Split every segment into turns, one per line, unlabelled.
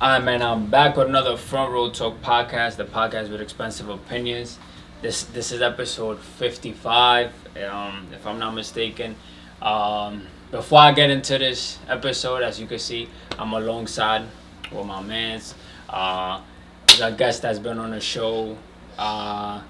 Alright, man. I'm back with another Front Row Talk podcast, the podcast with expensive opinions. This this is episode 55, um, if I'm not mistaken. Um, before I get into this episode, as you can see, I'm alongside with my man's uh, a guest that's been on the show. Uh,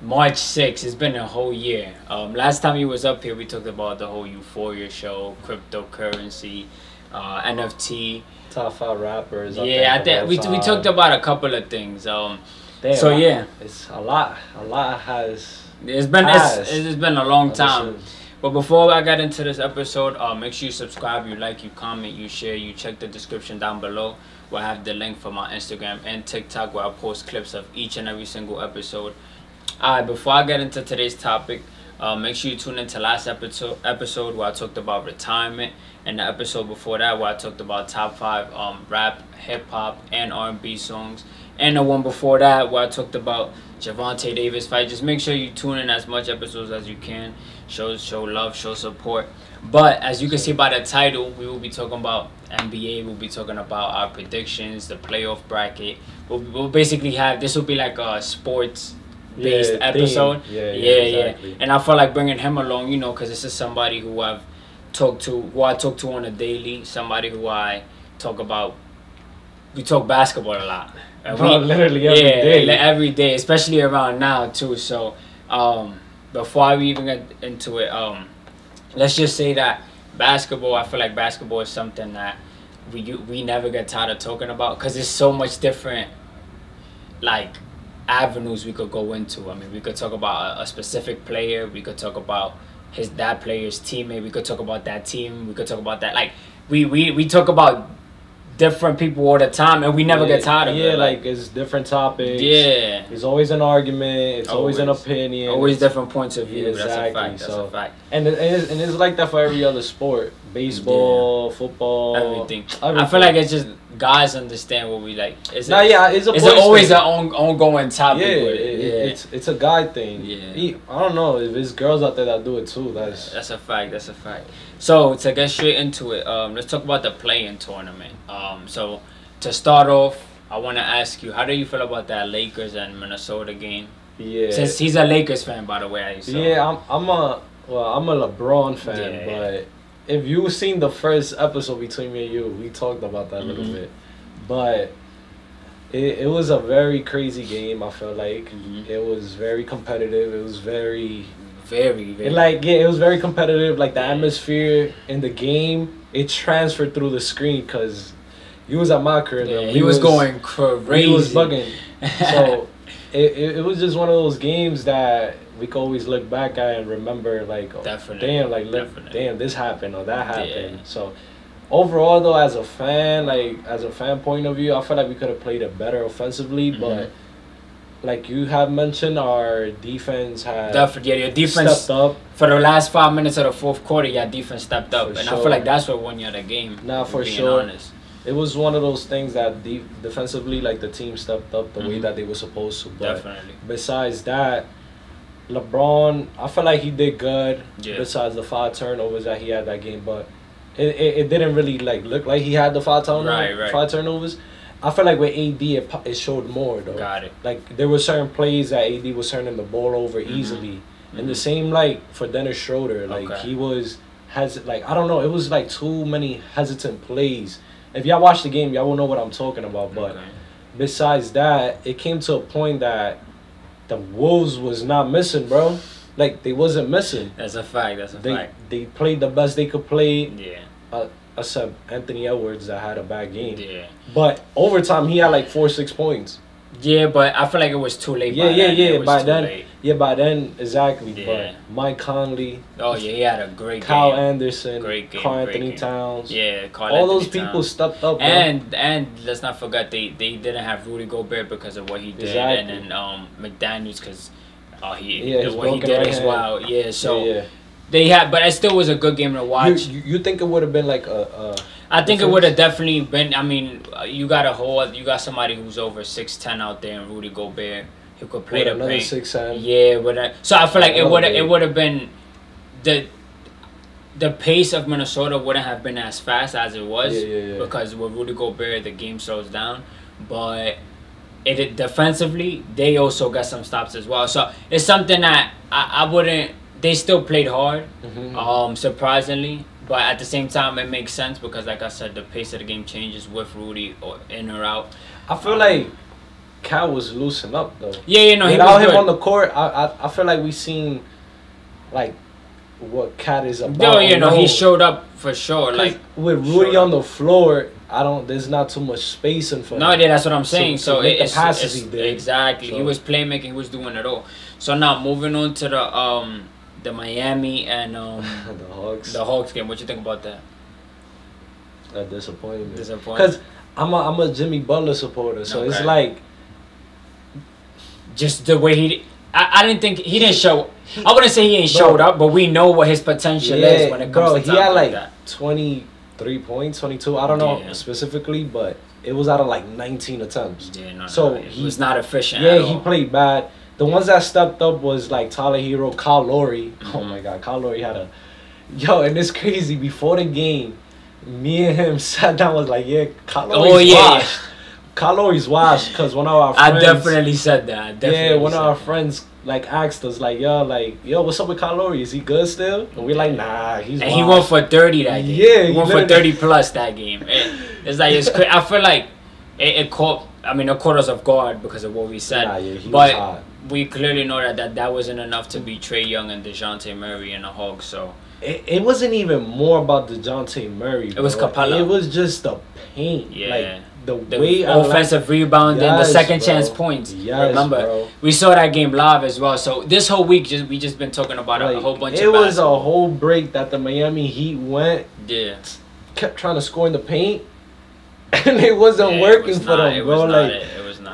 March 6th. It's been a whole year. Um, last time he was up here, we talked about the whole Euphoria show, cryptocurrency, uh, NFT.
Top five rappers.
Yeah, I think we, we talked about a couple of things. Um,
Damn,
so yeah.
it's a lot. A lot has.
it's been it's, it's been a long time. But before I get into this episode, uh, make sure you subscribe, you like, you comment, you share, you check the description down below. Where I have the link for my Instagram and TikTok where I post clips of each and every single episode. Alright, before I get into today's topic, uh, make sure you tune into last episode episode where I talked about retirement, and the episode before that where I talked about top five um, rap, hip hop, and R and B songs, and the one before that where I talked about Gervonta Davis fight. Just make sure you tune in as much episodes as you can. Show show love, show support. But as you can see by the title, we will be talking about NBA. We'll be talking about our predictions, the playoff bracket. We'll, we'll basically have this will be like a sports based
Yeah,
episode.
theme. Yeah,
yeah,
yeah,
yeah. And I felt like bringing him along, you know, because this is somebody who I've talked to, who I talk to on a daily, somebody who I talk about. We talk basketball a lot.
Bro, literally every
yeah,
day.
every day, especially around now too. So, um, before we even get into it, um, let's just say that basketball. I feel like basketball is something that we we never get tired of talking about because it's so much different, like avenues we could go into. I mean, we could talk about a, a specific player. We could talk about his that player's teammate. We could talk about that team. We could talk about that. Like we we we talk about different people all the time, and we never
yeah,
get tired of
yeah,
it.
Yeah, like it's different topics.
yeah.
There's always an argument. It's always, an opinion.
Always different points of view.
Yeah,
That's a
exactly,
fact. That's
so-
a fact.
And and it's, and it's like that for every other sport. Baseball, football,
Everything. I feel like it's just guys understand what we like. It's
Nah,
a,
yeah, it's a
it's
boys
always
thing.
an on, ongoing topic.
yeah, it,
it.
it-
yeah.
it's it's a guy thing.
Yeah.
I don't know if it's girls out there that do it too. That's
That's a fact. That's a fact. So to get straight into it, um, let's talk about the play-in tournament. Um, so to start off, I want to ask you, how do you feel about that Lakers and Minnesota game?
yeah.
Since he's a Lakers fan, by the way. So.
Yeah, I'm I'm a well, I'm a LeBron fan,
Yeah.
but if you seen the first episode between me and you, we talked about that a little
Mhm.
bit. But it, it was a very crazy game, I felt like.
Mhm.
It was very competitive. It was very
Very, very.
it like yeah, it was very competitive. Like the atmosphere in the game, it transferred through the screen because you was at my crib.
yeah,
and
he
we
was, going crazy.
He was bugging. So it, it, it was just one of those games that we could always look back at and remember like oh,
Definitely,
damn like look,
definitely.
damn this happened or that happened
Yeah.
so overall though as a fan like as a fan point of view i feel like we could have played it better offensively
Mhm.
but like you have mentioned our defense had
Definitely, yeah, your defense
stepped up
for the last five minutes of the fourth quarter, your defense stepped up,
For
and I feel like that's what won you the game.
Nah, for sure.
Honest.
it was one of those things that de- defensively like the team stepped up the way
Mhm.
that they were supposed to but
Definitely.
besides that, LeBron, I feel like he did good.
Yeah.
Besides the five turnovers that he had that game, but it, it, it didn't really like look like he had the five turnovers.
Right, right.
Five turnovers. I feel like with AD, it, it showed more though.
Got it.
Like there were certain plays that AD was turning the ball over
Mhm.
easily, and the
Mhm.
same like for Dennis Schroeder, like
Okay.
he was has like I don't know, it was like too many hesitant plays. If y'all watch the game, y'all will know what I'm talking about. But
Okay.
besides that, it came to a point that the Wolves was not missing, bro. Like they wasn't missing.
That's a fact. That's a
They
fact.
they played the best they could play,
Yeah.
Uh, except Anthony Edwards that had a bad game.
Yeah.
But overtime, he had like four six points.
Yeah, but I feel like it was too late.
Yeah, yeah,
then.
yeah, by then-
late.
Yeah, by then exactly.
Yeah.
But Mike Conley,
Oh yeah, he had a great
Kyle
game.
Anderson,
Great game,
Karl
great
Anthony
game.
Towns.
Yeah, Karl
all those people
Towns.
stepped up. bro.
And and let's not forget they they didn't have Rudy Gobert because of what he did, and then um McDaniel's because. Uh, he
Yeah, his
what he did
right
as well. Yeah, so
yeah, yeah.
they had, but it still was a good game to watch.
you, you think it would have been like a,
I think it would have definitely been. I mean, you got a whole, you got somebody who's over six ten out there, and Rudy Gobert who could play
with
the
another
paint.
six and
Yeah, but uh, so I feel like it would it would have been the the pace of Minnesota wouldn't have been as fast as it was
Yeah, yeah, yeah.
because with Rudy Gobert the game slows down, but it, it defensively they also got some stops as well. So it's something that I, I wouldn't. They still played hard,
Mhm.
um, surprisingly, but at the same time it makes sense because like I said, the pace of the game changes with Rudy or in or out.
I feel like Cal was loosened up though.
Yeah, you know he
Without him
good.
on the court, I, I I feel like we seen like what Cat is about.
No, you know he showed up for sure. Like
with Rudy on the floor, I don't. There's not too much spacing for
No, yeah, that's what I'm saying.
to
So,
make the
it's,
passes
it's-
he did.
exactly. He was playmaking. He was doing it all. So now moving on to the um the Miami and um
the Hawks.
the Hawks game. What you think about that?
a disappointment.
Disappointing.
Because I'm a I'm a Jimmy Butler supporter, so it's like
Just the way he. I, I didn't think he didn't show. I wouldn't say he ain't showed up, but we know what his potential is when it comes
bro,
to
he had
like
like 23 points, 22. I don't know
Yeah.
specifically, but it was out of like 19 attempts.
Yeah, no,
So
no, it
he-
was not efficient.
Yeah, he played bad. The ones that stepped up was like Tyler Herro, Kyle Lowry. Oh my God, Kyle Lowry had a yo, and it's crazy. Before the game, me and him sat down. Was like, yeah, Kyle oh, Lowry's
Oh, yeah.
washed. Kyle Lowry's washed because one of our
I
friends.
definitely said that. I definitely
yeah, one of our
that.
friends like asked us like, yo, like, yo, what's up with Kyle Lowry? Is he good still? And we're like, nah, he's.
And he went for thirty that game.
Yeah,
he
he
went for thirty plus that game. It- it's like it's. Cra- I feel like it, it caught. I mean, it caught us off guard because of what we said.
Nah, yeah, he was
but
hot.
We clearly know that, that that wasn't enough to beat Trae Young and Dejounte Murray and the Hawks. So
It, it wasn't even more about Dejounte Murray.
It was
bro.
Capela.
It was just the paint.
Yeah.
Like the,
the
way I like-
offensive rebound and the second
bro.
chance points.
Yes,
Remember,
bro.
we saw that game live as well. So this whole week, just we just been talking about a, a whole bunch
it
of
was a whole break that the Miami Heat went,
yeah.
kept trying to score in the paint, and it wasn't
Yeah, it
working
was
for
not-
them,
it
bro. Like,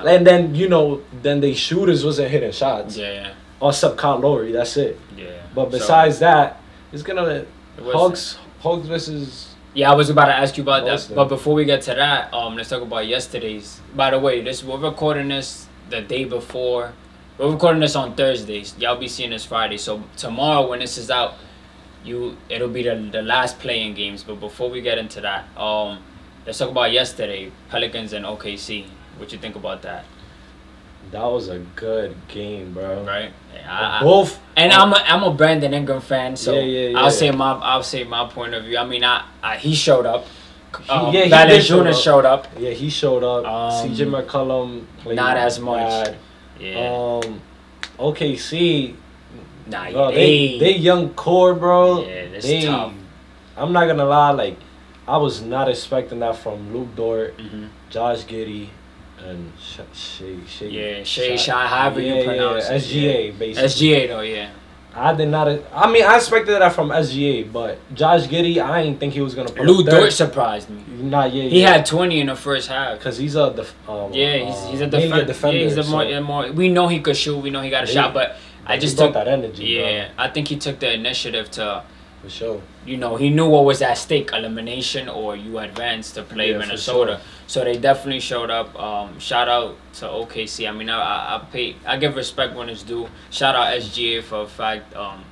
it. It was not.
and then you know, then they shooters wasn't hitting shots.
yeah,
except Kyle Lowry, that's it.
yeah.
But
So,
besides that, it's gonna
it
Hawks, Hawks versus.
Yeah, I was about to ask you about that. But before we get to that, um, let's talk about yesterday's. By the way, this we're recording this the day before. We're recording this on Thursdays. Y'all be seeing this Friday. So tomorrow when this is out, you it'll be the the last play-in games. But before we get into that, um, let's talk about yesterday, Pelicans and OKC. What you think about that?
That was a good game, bro.
Right? Yeah, I- I-
Both.
And I'm a, I'm a Brandon Ingram fan, so
Yeah, yeah, yeah.
I'll say my I'll say my point of view. I mean, I, I he showed up. Um,
yeah, he
Valanciunas
show up.
showed up.
Yeah, he showed up.
Um,
CJ McCollum played
not as much.
bad.
Yeah.
Um, OKC,
nah,
bro,
they,
they young core, bro.
yeah, it's
they,
tough.
I'm not gonna lie, like I was not expecting that from Lu Dort,
hmm
Josh Giddey, and Sh- Shay Shay.
Yeah, Shay,
Sha-
Shy, however
yeah,
you pronounce
yeah,
it.
SGA basically.
SGA though, yeah.
I did not. I mean, I expected that from SGA, but Josh Giddey, I didn't think he was gonna. Put Lu
Dort surprised me.
Not yet.
He had 20 in the first half.
because he's a def- um,
Yeah, he's, he's a,
mainly
defen-
defender.
Yeah, he's a
so
more, a more. We know he could shoot. We know he got a
Yeah.
shot, but I just took.
that energy.
Yeah, I think he took the initiative to.
For sure.
You know, he knew what was at stake: elimination or you advance to play
Yeah,
Minnesota.
sure.
So they definitely showed up. Um, shout out to OKC. I mean, I, I, I pay. I give respect when it's due. Shout out SGA for a fact. Um,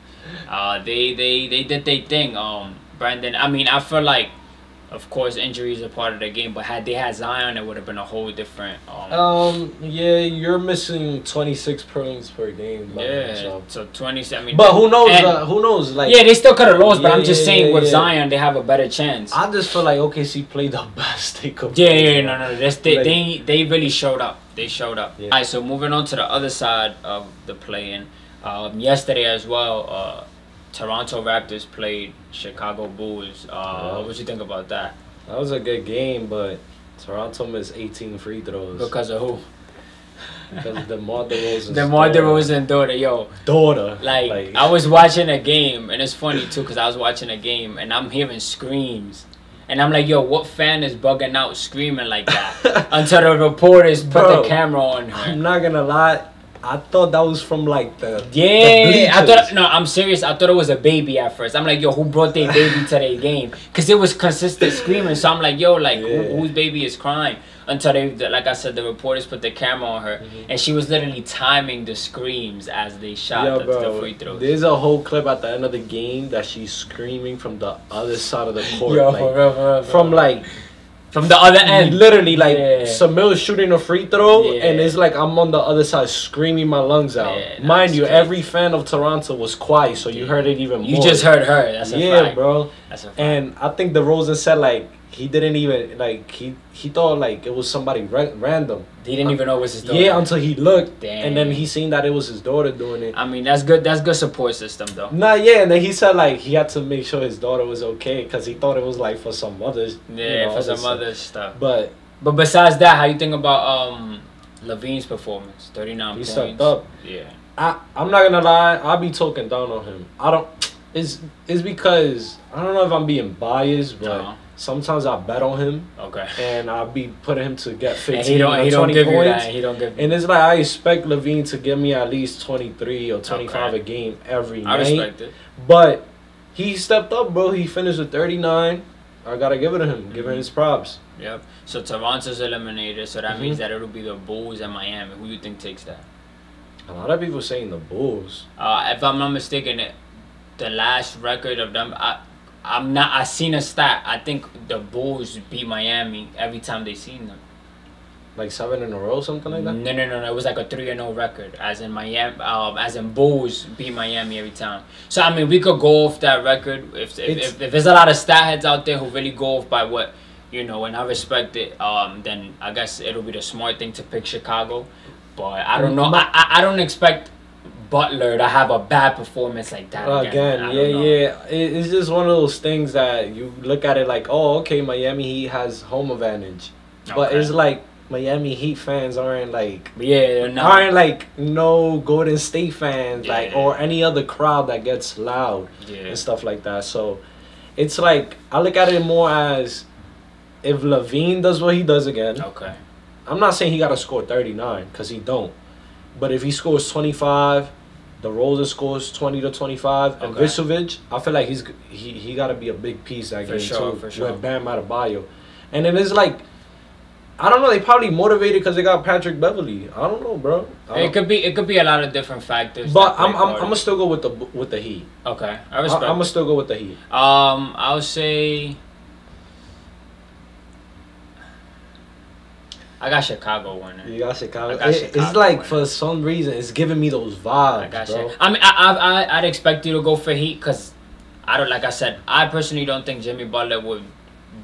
uh, they they they did their thing. Um, Brandon. I mean, I feel like, of course, injuries are part of the game. But had they had Zion, it would have been a whole different. Um,
Um, yeah, you're missing 26 points per game.
yeah.
so.
So twenty. I mean,
But who knows?
and-
uh, who knows? Like,
yeah, they still could have lost, but
Yeah,
I'm just
yeah,
saying
yeah,
with. Zion, they have a better chance.
I just feel like OKC played the best they could.
Yeah,
play,
yeah, no, no, that's, they,
Like-
they they really showed up. They showed up. All right, so moving on to the other side of the play-in. Um, yesterday as well, uh, Toronto Raptors played Chicago Bulls. Uh,
Yeah.
What you think about that?
That was a good game, but Toronto missed 18 free throws
Because of who?
because DeMar DeRozan's
DeMar
daughter-
DeRozan daughter, yo.
daughter.
Like, I was watching a game, and it's funny too, cause I was watching a game, and I'm hearing screams, and I'm like, yo, what fan is bugging out screaming like that? Until the reporters put
Bro,
the camera on her.
I'm not gonna lie. I thought that was from like the
Yeah,
the
I thought no, I'm serious. I thought it was a baby at first. I'm like, yo, who brought their baby to their game? Cause it was consistent screaming. So I'm like, yo, like
Yeah.
who, whose baby is crying? Until they, like I said, the reporters put the camera on her,
Mhm.
and she was literally timing the screams as they shot
Yeah,
the,
bro.
the free throws.
There's a whole clip at the end of the game that she's screaming from the other side of the court,
Yo,
like,
for real, for
from like
from the other end.
literally like
Yeah.
Samil shooting a free throw,
Yeah.
and it's like I'm on the other side screaming my lungs out.
Nah,
Mind you,
crazy.
every fan of Toronto was quiet, so you heard it even more.
You just heard her. That's a
yeah,
fact.
bro.
That's a fact.
And I think DeRozan said like he didn't even like he he thought like it was somebody ra- random.
he didn't even know it was his daughter.
Yeah, until he looked,
Damn.
and then he seen that it was his daughter doing it.
I mean, that's good. That's good support system, though.
Nah, yeah, and then he said like he had to make sure his daughter was okay because he thought it was like for some others.
Yeah,
you know,
for some
stuff.
other stuff.
But
But besides that, how you think about um LaVine's performance? Thirty nine
he
points.
stepped up.
Yeah.
I I'm not gonna lie, I'll be talking down on him. I don't. It's it's because I don't know if I'm being biased, but
Uh-huh.
sometimes I bet on him
Okay.
and I'll be putting him to get
And
15
he don't.
or
He don't
20
give you
points.
that. He don't give.
And it's like I expect LaVine to give me at least 23 or 25
Okay.
a game every
I
night.
respect it.
But he stepped up, bro. He finished with 39. I gotta give it to him. Give him his props.
Yep. So Toronto's eliminated. So that
Mhm.
means that it'll be the Bulls and Miami. Who you think takes that?
A lot of people saying the Bulls.
Uh, if I'm not mistaken, it, the last record of them, I, I'm not. I seen a stat. I think the Bulls beat Miami every time they seen them.
Like seven in a row, something like that.
No, no, no, no. It was like a three and zero record, as in Miami, um, as in Bulls beat Miami every time. So I mean, we could go off that record if if, if, if there's a lot of stat heads out there who really go off by what you know, and I respect it. Um, then I guess it'll be the smart thing to pick Chicago, but I don't know. I I, I don't expect Butler to have a bad performance like that again.
Again, yeah,
know.
yeah. It, it's just one of those things that you look at it like, oh, okay, Miami Heat has home advantage, but it's like Miami Heat fans aren't like
yeah, no.
aren't like no Golden State fans like or any other crowd that gets loud
Yeah.
and stuff like that. So it's like I look at it more as if LaVine does what he does again.
Okay.
I'm not saying he got to score 39 because he don't, but if he scores 25, DeRozan scores 20 to 25, and
Okay.
Vucevic, I feel like he's he he got to be a big piece that
For
game
sure,
too
for sure.
with Bam Adebayo, and then it's like. I don't know. They probably motivated because they got Patrick Beverley. I don't know, bro.
It
don't-
could be it could be a lot of different factors.
but I'm I'm. I'm gonna still go with the with the Heat.
okay. I
I,
respect.
I'm gonna still go with the Heat.
Um, I'll say. I got Chicago winning.
You got Chicago.
I got
It-
Chicago
it's like
winning.
for some reason it's giving me those vibes, I
got
bro.
I mean, I, I, I, I'd expect you to go for Heat because I don't like I said. I personally don't think Jimmy Butler would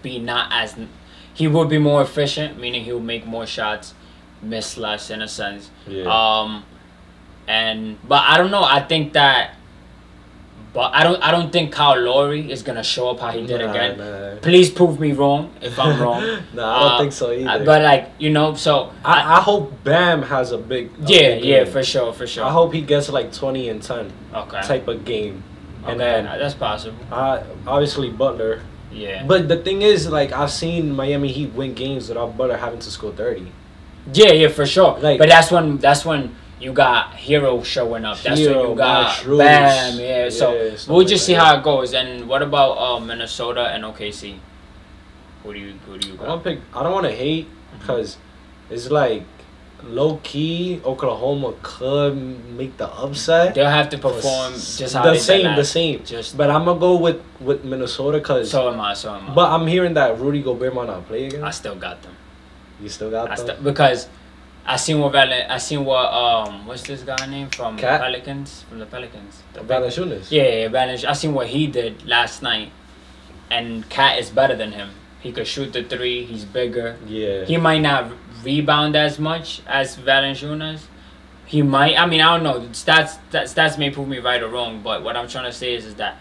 be not as he would be more efficient, meaning he would make more shots, miss less in a sense.
Yeah.
Um, and but I don't know. I think that, but I don't. I don't think Kyle Lowry is gonna show up how he did
Nah,
again.
nah.
Please prove me wrong if I'm wrong.
nah, I don't
Uh,
think so either.
but like you know, so
I, I hope Bam has a big. a
yeah,
big
yeah, for sure, for sure.
I hope he gets like twenty and ten
okay,
type of game,
okay,
and then
that's possible.
uh, obviously Butler.
Yeah,
But the thing is, like I've seen Miami Heat win games without Butler having to score thirty.
yeah, yeah, for sure.
Like-
but that's when that's when you got Herro showing up. That's
Herro,
you got. Bam. Yeah,
Yeah,
so we'll
like
just see
that.
how it goes. And what about uh, Minnesota and OKC? Who do you who do you
I don't pick. I don't want to hate because it's like low key Oklahoma could make the upset.
They'll have to perform just how
the same, the same.
Just
But I'm gonna go with with Minnesota because.
so am I. So am I.
but I'm hearing that Rudy Gobert might not play again.
I still got them.
you still got
I
them.
st- because I seen what Val- I seen what um what's this guy name from
Cat?
Pelicans from the Pelicans. The
Valanciunas.
Yeah, yeah, Valanciunas. I seen what he did last night, and Cat is better than him. He could shoot the three. He's bigger.
Yeah.
He might not rebound as much as Valanciunas. He might. I mean, I don't know. Stats that stats may prove me right or wrong, but what I'm trying to say is, is that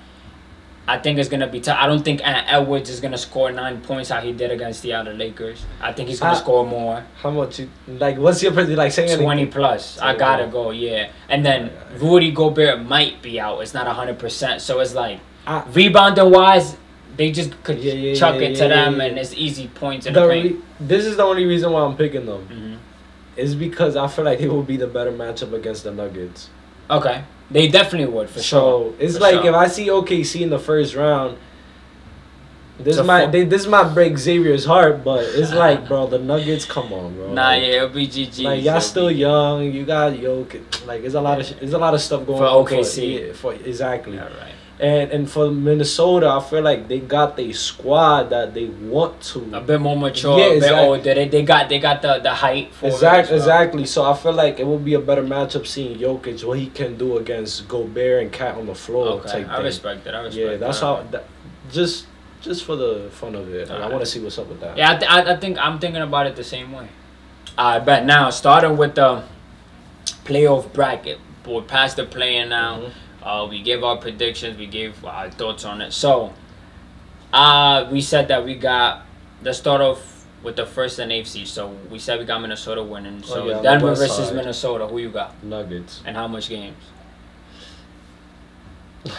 I think it's gonna be tough. I don't think Ant Edwards is gonna score nine points how he did against the other Lakers. I think he's gonna
Uh,
score more.
How much? You, like, what's your? Like, saying
20 plus. I gotta go, yeah. And then Rudy Gobert might be out. It's not 100%. So it's like,
I-
rebounding wise, they just could
Yeah, yeah,
chuck
yeah,
it to them and it's easy points in the,
The
paint.
re- this is the only reason why I'm picking them.
hmm
is because I feel like it will be the better matchup against the Nuggets.
Okay, they definitely would for sure.
so
sure.
it's
For
like
sure.
if I see OKC in the first round, this might
for-
they, this might break Xavier's heart, but it's like, bro, the Nuggets, come on, bro.
Nah,
Like,
yeah, it'll be GG.
Like y'all still young, you got Jokic. Like there's a lot of there's a lot of stuff going
For
on
OKC.
yeah, for exactly.
All right.
And and for Minnesota, I feel like they got the squad that they want to.
A bit more mature,
Yeah,
a bit
exact-
older. They, they got they got the, the height for
Exactly,
well.
exactly. So I feel like it will be a better matchup seeing Jokic what he can do against Gobert and Cat on the floor.
Okay,
type
I respect it. I respect
Yeah, that's
that.
how. That, just just for the fun of it, Like, I want to see what's up with that.
Yeah, I, th- I, think I'm thinking about it the same way. I bet now starting with the playoff bracket. We're past the play-in now.
Mhm.
Uh, we gave our predictions. We gave our thoughts on it. So, uh, we said that we got. Let's start off with the first and eighth seed. So we said we got Minnesota winning. So
Oh, yeah,
Denver versus
side.
Minnesota. Who you got?
Nuggets.
And how much games?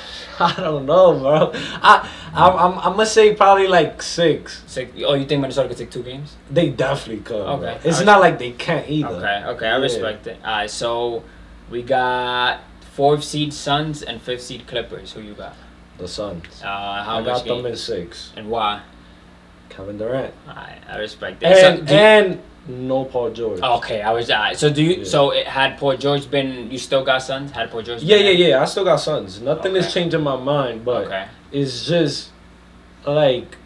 I don't know, bro. I I'm, I'm I'm gonna say probably like six.
Six. Oh, you think Minnesota could take two games?
They definitely could. bro.
Okay.
It's
I-
not like they can't either.
Okay, okay, I
Yeah.
respect it. All right, so we got fourth seed Suns and fifth seed Clippers. Who you got?
The Suns.
Uh, how
I
much
got them in six.
and why?
Kevin Durant.
Right, I respect that.
And
you-
and no Paul George.
okay, I was. Right, so do you?
Yeah.
So it had Paul George been? You still got Suns? Had Paul George?
Yeah,
been
yeah, yeah. I still got Suns. Nothing is changing my mind, but
Okay.
it's just like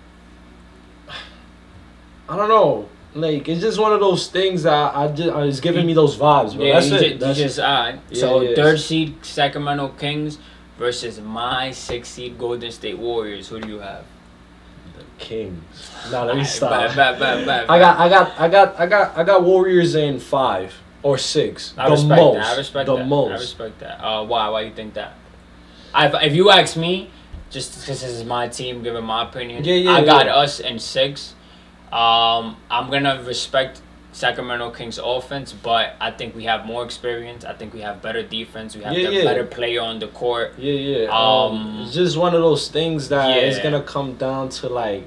I don't know. Like it's just one of those things that I just it's giving me those vibes, bro.
Yeah,
That's it. That's
just.
it.
All right.
Yeah,
so
yeah.
third seed Sacramento Kings versus my six seed Golden State Warriors. Who do you have?
The Kings. Nah, let me stop.
bet, bet, bet, bet,
I got, I got, I got, I got, I got Warriors in five or six.
I
the
respect
most.
that. I respect
the
that.
most.
I respect that. Uh, why? Why you think that? I, if you ask me, just because this is my team, giving my opinion,
Yeah, yeah,
I got
yeah.
us in six. Um, I'm gonna respect Sacramento Kings offense, but I think we have more experience. I think we have better defense. We have
Yeah,
the
yeah.
better player on the court.
Yeah, yeah.
Um,
Um, it's just one of those things that is
Yeah.
gonna come down to like,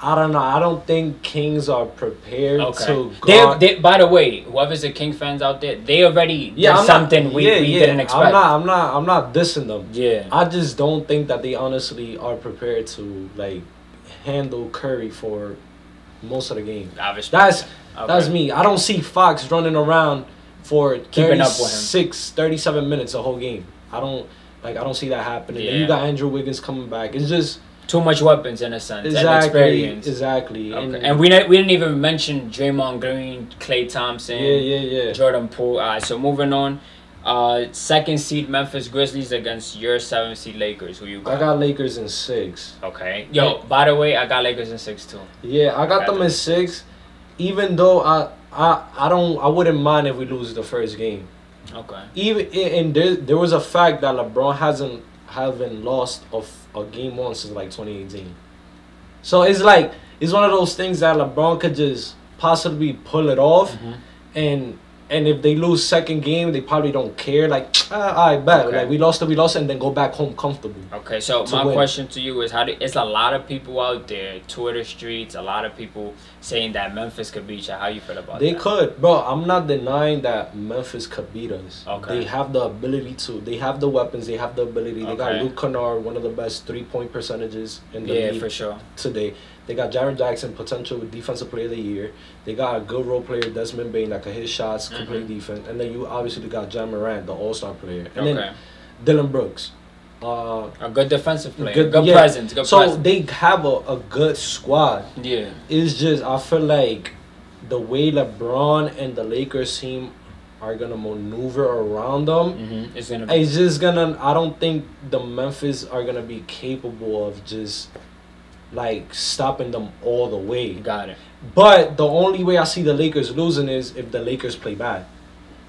I don't know. I don't think Kings are prepared
Okay.
to
They,
guard.
they, by the way, whoever's the King fans out there, they already
yeah,
did something
not,
we,
yeah,
we
yeah.
didn't expect.
I'm not. I'm not. I'm not dissing them.
yeah.
I just don't think that they honestly are prepared to like handle Curry for most of the game.
Respect
That's.
Okay.
that's me. I don't see Fox running around for
Keeping up with him.
36, 37 minutes the whole game. I don't like. I don't see that happening. And
Yeah.
you got Andrew Wiggins coming back. It's just
Too much weapons in a sense. And
exactly,
experience.
exactly.
Okay. And, we didn't we didn't even mention Draymond Green, Klay Thompson,
yeah, yeah, yeah.
Jordan Poole. All right, so moving on. Uh, second seed Memphis Grizzlies against your seventh seed Lakers. Who you got?
I got Lakers in six.
Okay. Yo, by the way, I got Lakers in six too.
Yeah, I got
Got
them in six. Even though I, I, I don't, I wouldn't mind if we lose the first game.
Okay.
Even and there, there was a fact that LeBron hasn't haven't lost of a game one since like 2018. So it's like it's one of those things that LeBron could just possibly pull it off,
Mhm.
and and if they lose second game, they probably don't care. Like ah, I bet
Okay.
like we lost we lost and then go back home comfortable.
Okay, so my
win.
question to you is: How do? It's a lot of people out there, Twitter streets, a lot of people saying that Memphis could beat you. How you feel about
They
that?
They could, bro. I'm not denying that Memphis could beat us.
Okay.
They have the ability to. They have the weapons. They have the ability. They got Luke Kennard, one of the best three point percentages in the
Yeah,
league
for sure.
today. They got Jaren Jackson, potential defensive player of the year. They got a good role player, Desmond Bane, that can hit shots, can play
Mhm.
defense. And then you obviously got Ja Morant, the All Star player, and
Okay.
then Dillon Brooks. Uh,
A good defensive player.
Good-
Good,
yeah.
presence. Good
so
presence.
they have a, a good squad.
Yeah.
It's just I feel like the way LeBron and the Lakers team are gonna maneuver around them.
Mm-hmm. It's gonna be.
It's just gonna. I don't think the Memphis are gonna be capable of just like stopping them all the way.
Got it.
But the only way I see the Lakers losing is if the Lakers play bad.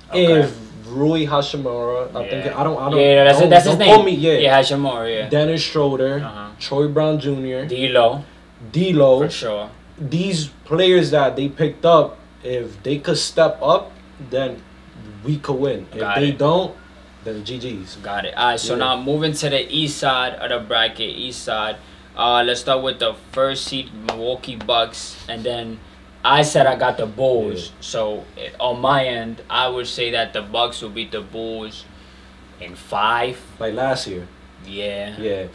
Okay.
If Rui Hashimura, I think I don't. I don't.
yeah, that's
don't,
that's his
don't
name.
Call me, yeah.
Yeah, Hashimura. Yeah.
Dennis Schroeder,
Uh-huh.
Troy Brown Jr.,
D'Lo
D'Lo.
for sure.
these players that they picked up, if they could step up, then we could win. If
Got
they
it.
don't, then GG's.
Got it. All right. So
Yeah.
now moving to the east side of the bracket, east side. Uh, let's start with the first seed Milwaukee Bucks, and then I said I got the Bulls. So eh, on my end, I would say that the Bucks will beat the Bulls in five.
Like last year.
Yeah.
Yeah.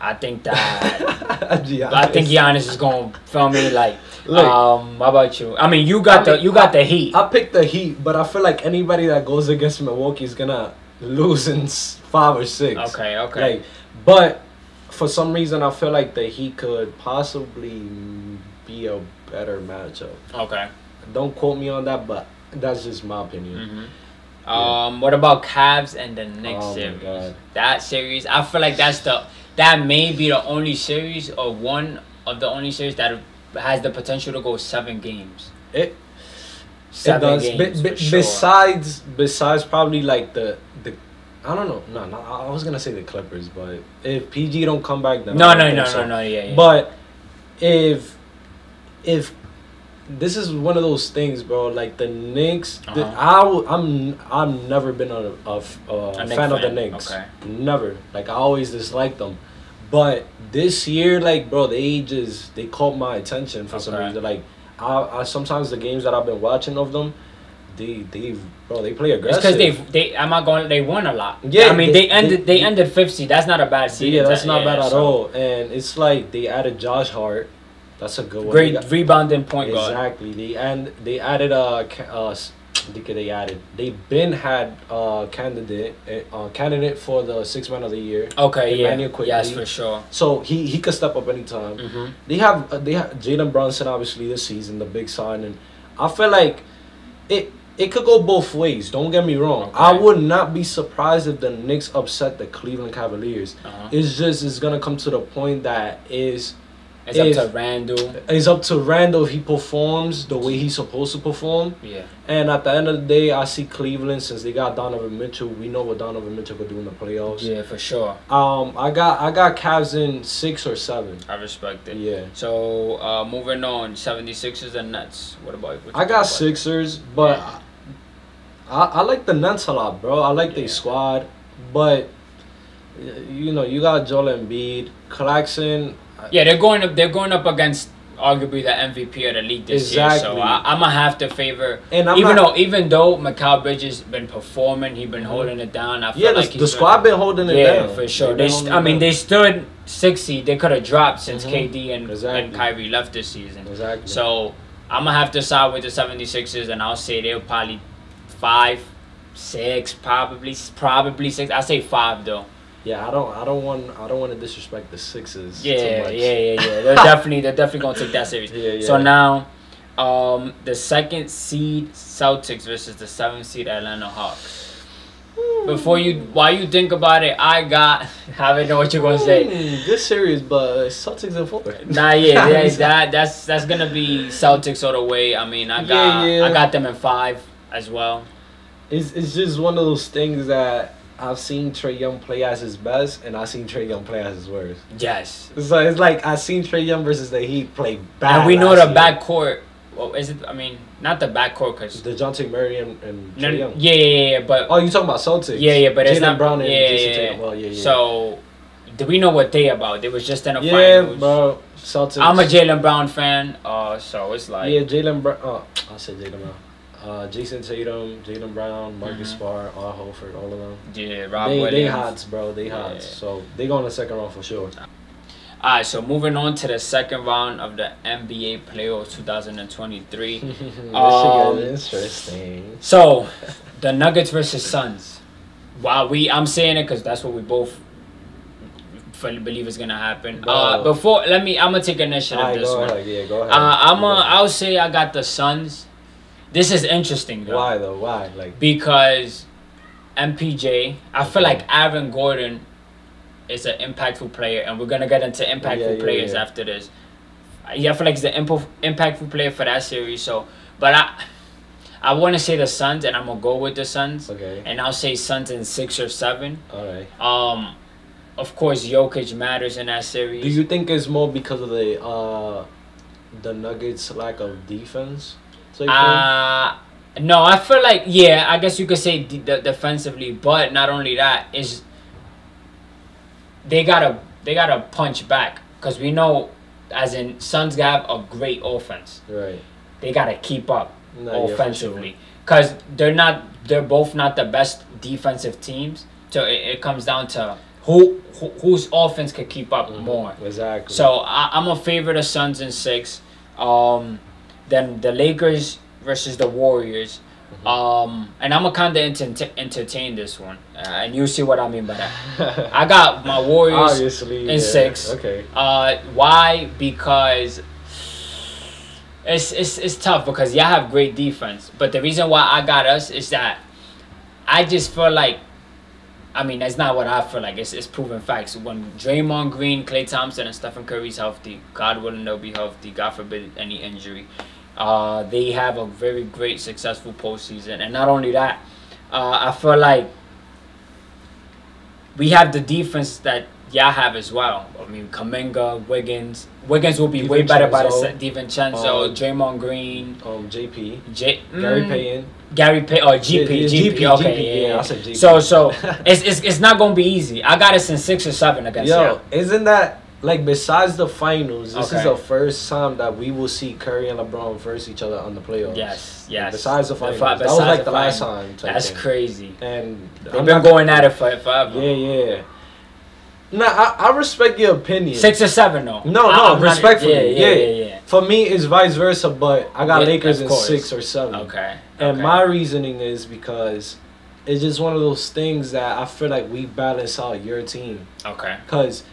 I think that. I think Giannis is going to feel me like.
Look.
um, how about you? I mean, you got
I
the
mean,
you got the Heat.
I picked the Heat, but I feel like anybody that goes against Milwaukee is gonna lose in five or six.
okay, okay.
Like, but for some reason, I feel like the Heat could possibly be a better matchup.
okay.
Don't quote me on that, but that's just my opinion.
hmm Um, what about Cavs and the Knicks
Oh my
series?
God.
That series, I feel like that's the that may be the only series or one of the only series that has the potential to go seven games.
It
Seven
it does.
games
Be- be-
sure.
Besides, besides probably like the the. I don't know. No, no. I was gonna say the Clippers, but if PG don't come back, then
no, no, no,
so.
no, no, yeah, yeah.
But if if this is one of those things, bro, like the Knicks, the,
Uh-huh.
I w- I'm I've never been a
Knicks
fan of the
fan,
Knicks.
okay.
Never. Like I always disliked them. But this year, like bro, they just they caught my attention for some reason. Like I, I sometimes the games that I've been watching of them, they they bro they play aggressive.
because they they I'm not going they won a lot.
Yeah,
I mean
they-
they, ended
they-
they, ended seed. That's not a bad seed.
yeah, that's not
Yeah,
bad at
so
all. And it's like they added Josh Hart. That's a good one.
Great
got-
rebounding point guard.
Exactly. They and they added uh, uh they added they been had uh candidate uh candidate for the six man of the year.
Okay,
Immanuel
yeah, yes, for sure.
So he he could step up anytime.
hmm
They have uh, they have Jalen Brunson obviously this season the big sign and I feel like it it could go both ways. Don't get me wrong. I would not be surprised if the Knicks upset the Cleveland Cavaliers.
Uh-huh.
It's just it's gonna come to the point that is
It's
if-
up to Randle.
it's up to Randle if he performs the way he's supposed to perform.
Yeah.
And at the end of the day, I see Cleveland since they got Donovan Mitchell. We know what Donovan Mitchell could do in the playoffs.
Yeah, for sure.
Um, I got I got Cavs in six or seven.
I respect it.
Yeah,
So uh, moving on, 76ers and Nets. What about you
I got
about
Sixers, but
Yeah.
I, I like the Nets a lot, bro. I like
Yeah.
their squad, but you know you got Joel Embiid, Claxton.
It? Yeah, they're going up. They're going up against arguably the MVP of the league this year. So I, I'm gonna have to favor.
And I'm
even
not-
though even though Mikal Bridges been performing, he been
Mhm.
holding it down. I feel
Yeah,
like
the,
he's
the squad been holding it
yeah,
down.
for sure.
They
st- I mean,
down.
they stood sixty. They could have dropped since
Mhm.
KD and,
Exactly.
and Kyrie left this season.
exactly.
So I'm gonna have to side with the 76ers, and I'll say they'll probably five, six, probably probably six. I say five though.
Yeah, I don't, I don't want, I don't want to disrespect the Sixers.
Yeah, yeah,
much.
yeah, yeah. They're definitely they're definitely gonna take that series.
Yeah, yeah.
So now, um, the second seed Celtics versus the seventh seed Atlanta Hawks. Before you, while you think about it, I got. I don't know what you're gonna say.
Mm, good series, but Celtics and four.
Nah, yeah, yeah, that that's that's gonna be Celtics all the way. I mean, I got
yeah.
I got them in five as well.
It's it's just one of those things that I've seen Trae Young play as his best, and I've seen Trae Young play as his worst.
Yes,
So it's like I've seen Trae Young versus the Heat play bad.
and we know the
year.
backcourt. Well, is it? I mean, not the backcourt because.
the DeJounte Murray and, and
No,
Trey
yeah,
Young.
yeah, yeah, yeah, but
Oh, you talking about Celtics?
yeah, yeah, but it's not
Brown and
yeah,
Jayson
yeah,
Tatum.
yeah.
Well, yeah, yeah.
So, do we know what they about? They was just in the
yeah,
finals.
bro. Celtics.
I'm a Jaylen Brown fan, uh, so it's like
yeah, Jaylen Brown. Oh, I said Jaylen Brown. Uh, Jayson Tatum, Jaylen Brown, Marcus
Mhm.
Smart, Al Horford, all of them.
yeah, Rob
they they hots, bro. They
Yeah.
hots. So they go in the second round for sure.
Alright, so moving on to the second round of the NBA Playoffs 2023.
this
Um,
interesting.
So, the Nuggets versus Suns. Wow, we I'm saying it because that's what we both fully believe is gonna happen. Uh, before let me, I'm gonna take initiative
Alright,
this
go
one.
ahead. Yeah, go ahead.
Uh, I'm
Go
a. I'll say I got the Suns. This is interesting though
Why though? Why? Like
because MPJ. I feel like Aaron Gordon is an impactful player, and we're gonna get into impactful
Yeah, yeah,
players
yeah.
after this. Yeah, I feel like he's the impo- impactful player for that series. So, but I, I want to say the Suns, and I'm gonna go with the Suns,
okay.
and I'll say Suns in six or seven.
All right.
Um, of course, Jokic matters in that series.
Do you think it's more because of the uh the Nuggets lack of defense? So?
Uh no, I feel like yeah, I guess you could say de- de- defensively, but not only that is they gotta they gotta punch back because we know as in Suns have a great offense.
right.
they gotta keep up
No,
offensively because they're not. They're both not the best defensive teams. So it, it comes down to who, who whose offense could keep up
sure.
more.
Exactly.
So I, I'm a favorite of Suns in six. Um, then the Lakers versus the Warriors.
Mm-hmm.
Um, and I'm gonna kind of enter- entertain this one, uh, and you see what I mean by that. I got my Warriors.
obviously
in
yeah.
six.
Okay.
Uh, why? Because it's, it's it's tough because y'all have great defense, but the reason why I got us is that I just feel like. I mean, that's not what I feel like. It's, it's proven facts. When Draymond Green, Klay Thompson, and Stephen Curry's healthy, God willing they'll be healthy. God forbid any injury. Uh, they have a very great, successful postseason, and not only that, uh, I feel like we have the defense that y'all have as well. I mean, Kuminga, Wiggins. Wiggins will be way better by the set. DiVincenzo,
Um,
Draymond Green,
Um, JP,
J-
Gary
mm,
Payton.
Gary Pay or GP,
Yeah,
GP,
GP,
okay,
GP,
yeah,
yeah,
yeah.
I said GP.
So, so it's, it's it's not gonna be easy. I got us in six or seven against
Yo,
y'all.
isn't that like besides the finals? This
Okay.
is the first time that we will see Curry and LeBron verse each other on the playoffs.
Yes, yes.
Besides the
The
finals,
fi-
that was like
the
the last time.
That's
thing.
crazy.
And
They've
I'm
been
not-
going at it for forever.
Yeah, yeah. Nah, I, I respect your opinion.
Six or seven, though.
No, no,
I'm not-
respectfully,
yeah, yeah,
yeah.
yeah, yeah.
For me, it's vice versa, but I got
Yeah,
Lakers in six or seven.
Okay.
And
okay.
my reasoning is because it's just one of those things that I feel like we balance out your team.
okay.
Cause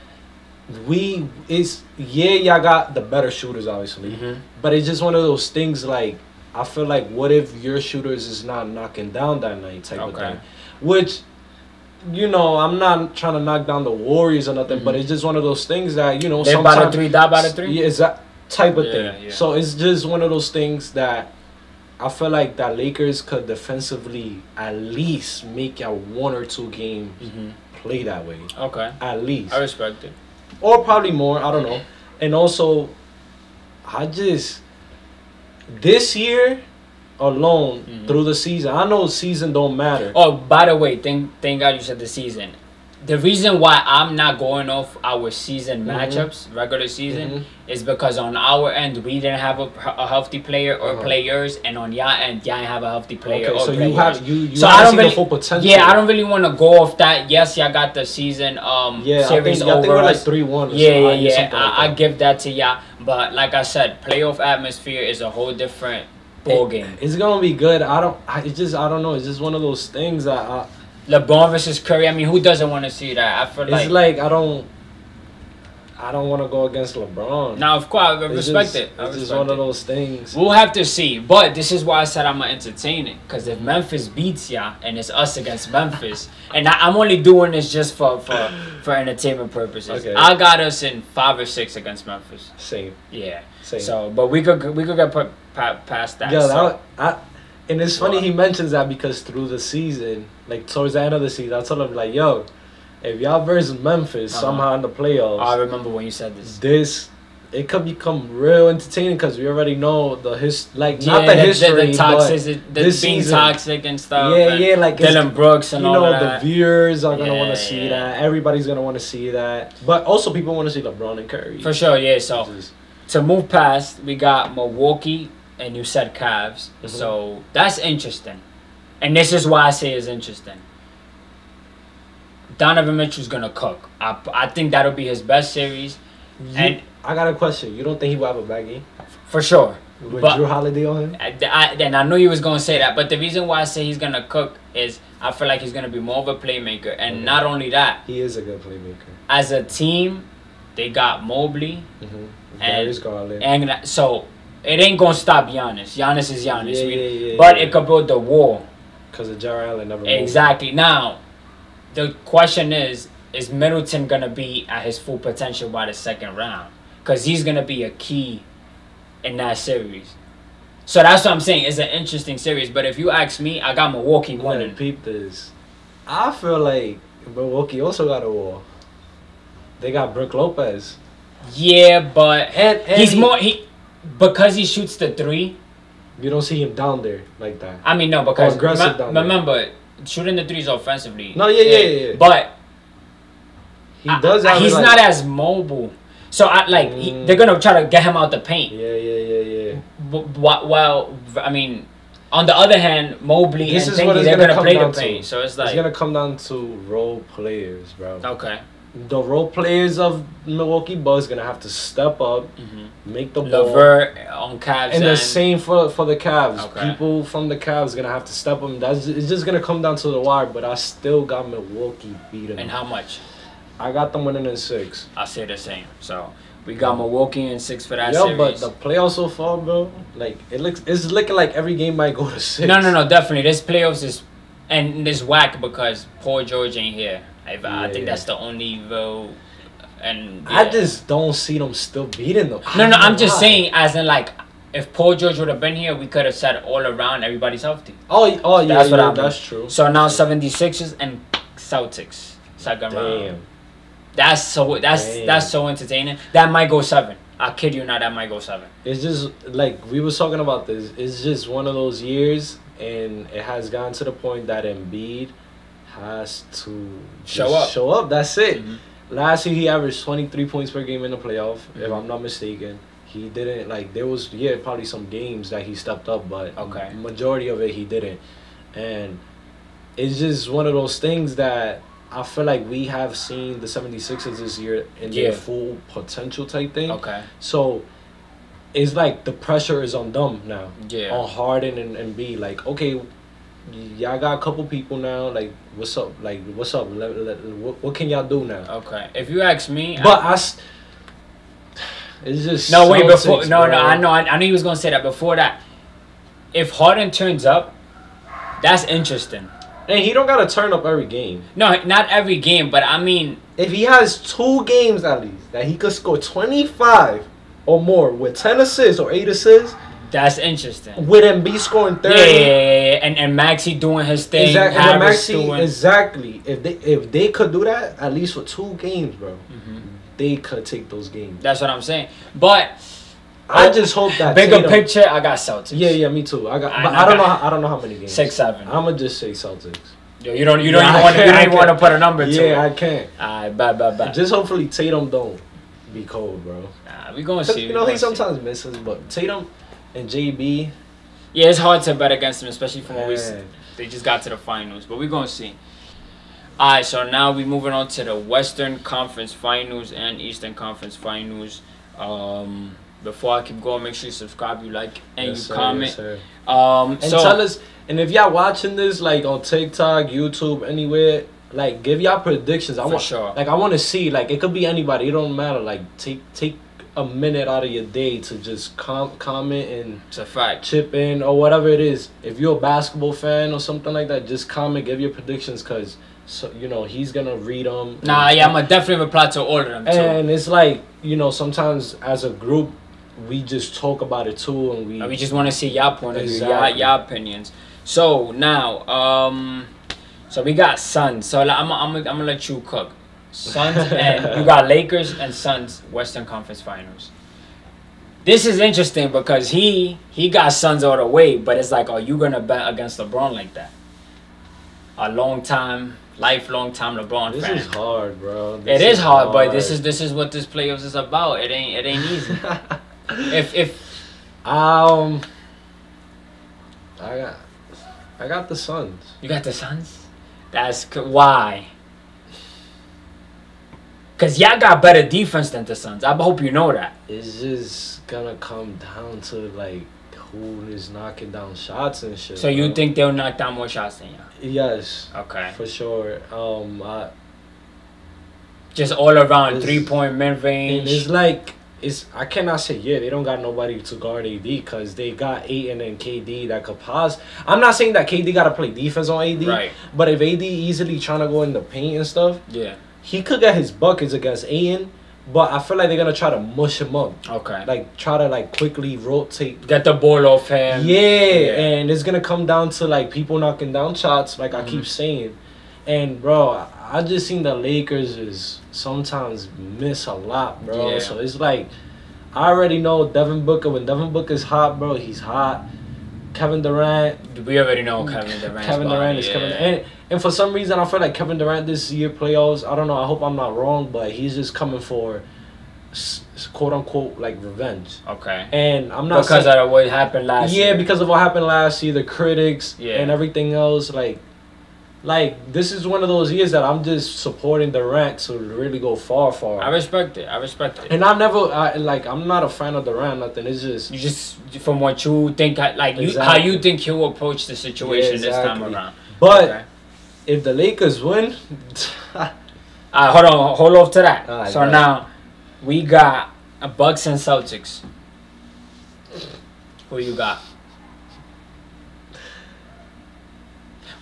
we it's yeah y'all got the better shooters obviously,
Mhm.
but it's just one of those things like I feel like what if your shooters is not knocking down that night type of thing, which you know I'm not trying to knock down the Warriors or nothing, but
Mhm.
it's just one of those things that you know
Live by the three, die by the three.
yeah, it's that type of
Yeah,
thing.
yeah.
So it's just one of those things that I feel like that Lakers could defensively at least make a one or two games
hmm
play that way.
Okay.
At least.
I respect it.
Or probably more, I don't know. And also I just this year alone
Mhm.
through the season, I know season don't matter.
Oh, by the way, thank thank God you said the season. The reason why I'm not going off our season
Mhm.
matchups, regular season,
Mhm.
is because on our end we didn't have a, a healthy player or
Uh-huh.
players, and on your end y'all have a healthy player
Okay,
or
so
players.
you have you you
So I don't really-
full potential.
yeah, I don't really want to go off that. Yes, y'all got the season um
Yeah, I
series
think, I think
over
we're like three one.
Yeah, yeah, yeah. I, I give that to y'all. But like I said, playoff atmosphere is a whole different ball game.
It's gonna be good. I don't. I, it's just. I don't know. It's just one of those things that. I,
LeBron versus Curry. I mean, who doesn't want to see that? I feel like
it's
like.
I don't. I don't want to go against LeBron.
now, of course, I respect
just,
it. I
It's just one
it.
of those things.
We'll have to see, but this is why I said I'm gonna entertain it. Cause if Memphis beats ya and it's us against Memphis, and I, I'm only doing this just for for for entertainment purposes.
Okay.
I got us in five or six against Memphis.
Same.
Yeah.
Same.
So, but we could we could get put past that.
yeah,
so.
that, I. And it's funny he mentions that because through the season, like towards the end of the season, I told him like, "Yo, if y'all versus Memphis
Uh-huh.
somehow in the playoffs,
I remember when you said this.
this." It could become real entertaining because we already know the his like
Yeah,
not the,
the,
history,
the, the
but
toxic, the
this
being
season-
toxic and stuff.
yeah,
and
yeah, like
Dillon Brooks and
you
all
know
of
the
that.
viewers are gonna want
Yeah,
to see
yeah.
that. Everybody's gonna want to see that. But also people want to see LeBron and Curry.
For sure, yeah. So to move past, we got Milwaukee and you said Cavs.
Mhm.
So that's interesting. And this is why I say it's interesting. Donovan Mitchell's gonna cook. I, I think that'll be his best series
You-
and-
I got a question. You don't think he will have a bad game
for sure.
with
But-
Jrue Holiday on him?
I, I, and I knew you was gonna say that, but the reason why I say he's gonna cook is I feel like he's gonna be more of a playmaker, and
Mhm.
not only that,
He is a good playmaker.
as a team, they got Mobley,
Mm-hmm.
And-
Darius Garland.
and so it ain't gonna stop Giannis. Giannis is Giannis,
Yeah, yeah, yeah,
but it could build the wall.
Because of Jarrett Allen never moved.
Exactly. Now, the question is: Is Middleton gonna be at his full potential by the second round? Because he's gonna be a key in that series. So that's what I'm saying. It's an interesting series. But if you ask me, I got Milwaukee winning.
peep this. I feel like Milwaukee also got a wall. They got Brook Lopez.
Yeah, but
And, and
he's
he-
more he because he shoots the three.
You don't see him down there like that.
I mean, no, because
aggressive down there.
remember shooting the threes offensively.
No, yeah, yeah, yeah, yeah.
But
He does
I-
have
he's
like,
not as mobile. So I like he,
Mm.
they're gonna try to get him out the paint.
Yeah, yeah, yeah, yeah.
w- well, I mean, on the other hand, Mobley
This
and
is what
Thingy, they're
gonna
gonna play the
to.
So it's
it's
like
gonna come down to role players, bro.
okay,
The role players of Milwaukee Bucks gonna have to step up,
mm-hmm.
make the ball.
Levert on Cavs
And
and,
the same for for the Cavs.
Okay.
People from the Cavs gonna have to step up. That's it's just gonna come down to the wire. But I still got Milwaukee beating.
and how much?
I got them winning in six.
I say the same. So we got Milwaukee in six for that
Yeah,
series.
but the playoffs so far, bro, like it looks, it's looking like every game might go to six.
no, no, no, definitely. This playoffs is and this whack because Paul George ain't here. I, I
Yeah,
think that's the only vote. And
I just don't see them still beating them.
No, no. I'm just
why.
saying, as in like, if Paul George would have been here, we could have said all around everybody's healthy.
Oh, oh yeah,
That's what
yeah,
I mean.
that's true.
So now 76ers and Celtics second round.
Damn.
That's so that's
Damn.
that's so entertaining. That might go seven. I kid you not. That might go seven.
It's just like we was talking about this. It's just one of those years, and it has gotten to the point that Embiid has to
Show up.
Show up. That's it.
Mhm.
Last year he averaged twenty three points per game in the playoff, if
Mhm.
I'm not mistaken. He didn't like there was yeah probably some games that he stepped up, but
Okay.
majority of it he didn't, and it's just one of those things that I feel like we have seen the 76ers this year in
Yeah.
their full potential type thing.
Okay.
So it's like the pressure is on them now.
Yeah.
On Harden and, and B. Like, okay, y'all got a couple people now. Like, what's up? Like, what's up? Let, let, what, what can y'all do now?
Okay. If you ask me,
But I. s- It's just.
no wait before no no
bro.
I know I, I knew he was gonna say that before that. If Harden turns up, that's interesting.
And he don't gotta turn up every game.
No, not every game, but I mean,
If he has two games at least that he could score twenty five or more with ten assists or eight assists,
that's interesting.
with Embiid scoring
Yeah,
thirty.
yeah, yeah, yeah. and and Maxey doing his thing.
Exactly. Maxey,
doing.
exactly. If they if they could do that at least for two games, bro,
Mhm.
they could take those games.
That's what I'm saying. But
I just hope that
bigger
Tatum-
picture, I got Celtics.
Yeah, yeah, me too. I got,
I-
but
I
I don't know. How, I don't know how many games.
Six, seven.
I'm gonna just say Celtics.
Yo, you don't, you don't
Yeah,
even want to, you
can't-
don't even want to put a number to
Yeah,
it.
I can't.
Alright, bad, bad, bad.
Just hopefully Tatum don't be cold, bro.
Nah, we gonna see.
you know he
see.
sometimes misses, but Tatum and JB.
Yeah, it's hard to bet against them, especially from what we They just got to the finals, but we're gonna see. Alright, so now we're moving on to the Western Conference Finals and Eastern Conference Finals. Um, before I keep going, make sure you subscribe, you like, and
yes,
you
sir,
comment.
yes.
Um,
And
so
tell us, and if y'all watching this like on TikTok, YouTube, anywhere, like give y'all predictions. I
For
want,
sure.
like I want to see, like it could be anybody. It don't matter. Like take take a minute out of your day to just com- comment and
it's a fact.
chip in or whatever it is. If you're a basketball fan or something like that, just comment, give your predictions, cause so you know he's gonna read them.
Nah, yeah, I'm gonna definitely reply to all of them too.
And it's like you know sometimes as a group, we just talk about it too, and we
And we just want to see y'all point of view, y'all,
Exactly.
y'all opinions. So now, um, so we got Sun. So like, I'm, I'm, I'm gonna let you cook. Suns and you got Lakers and Suns Western Conference Finals. This is interesting because he he got Suns all the way, but it's like, are you gonna bet against LeBron like that? A long time, lifelong time LeBron
This
fan.
is hard, bro.
It
This
is hard, but this is this is what this playoffs is about. It ain't it ain't easy. if if
um, I got, I got the Suns.
You got the Suns? That's why. Cause y'all got better defense than the Suns. I hope you know that.
It's just gonna come down to like who is knocking down shots and shit.
So you
bro.
think they'll knock down more shots than y'all?
Yes,
Okay.
for sure. Um, I,
Just all around three point mid
and it's like it's. I cannot say yeah. They don't got nobody to guard AD because they got Ayton and KD that could pause. I'm not saying that KD got to play defense on AD.
Right.
But if AD easily trying to go in the paint and stuff,
Yeah.
He could get his buckets against Ayton. But I feel like they're gonna try to mush him up.
Okay.
Like try to like quickly rotate
Get the ball off him.
Yeah, and it's gonna come down to like people knocking down shots, like I
Mhm.
keep saying. And bro, I- I just seen the Lakers is sometimes miss a lot, bro.
Yeah.
So it's like I already know Devin Booker. When Devin Booker's hot, bro, he's hot. Kevin Durant,
We already know mm, Kevin Durant.
Kevin Durant is Kevin, and and for some reason I feel like Kevin Durant this year playoffs. I don't know. I hope I'm not wrong, but he's just coming for quote unquote like revenge.
Okay.
And I'm not
Because
saying,
of what happened last
yeah,
year.
because of what happened last year, the critics
Yeah.
and everything else. Like, like this is one of those years that I'm just supporting the rank to really go far, far.
I respect it. I respect it.
and I never, I, like, I'm not a fan of Durant. Nothing. It's just
You just from what you think, like you how you think he'll approach the situation this time around.
But
Okay.
if the Lakers win,
Uh, hold on, hold off to that.
Alright,
so now we got Bucks and Celtics. Who you got?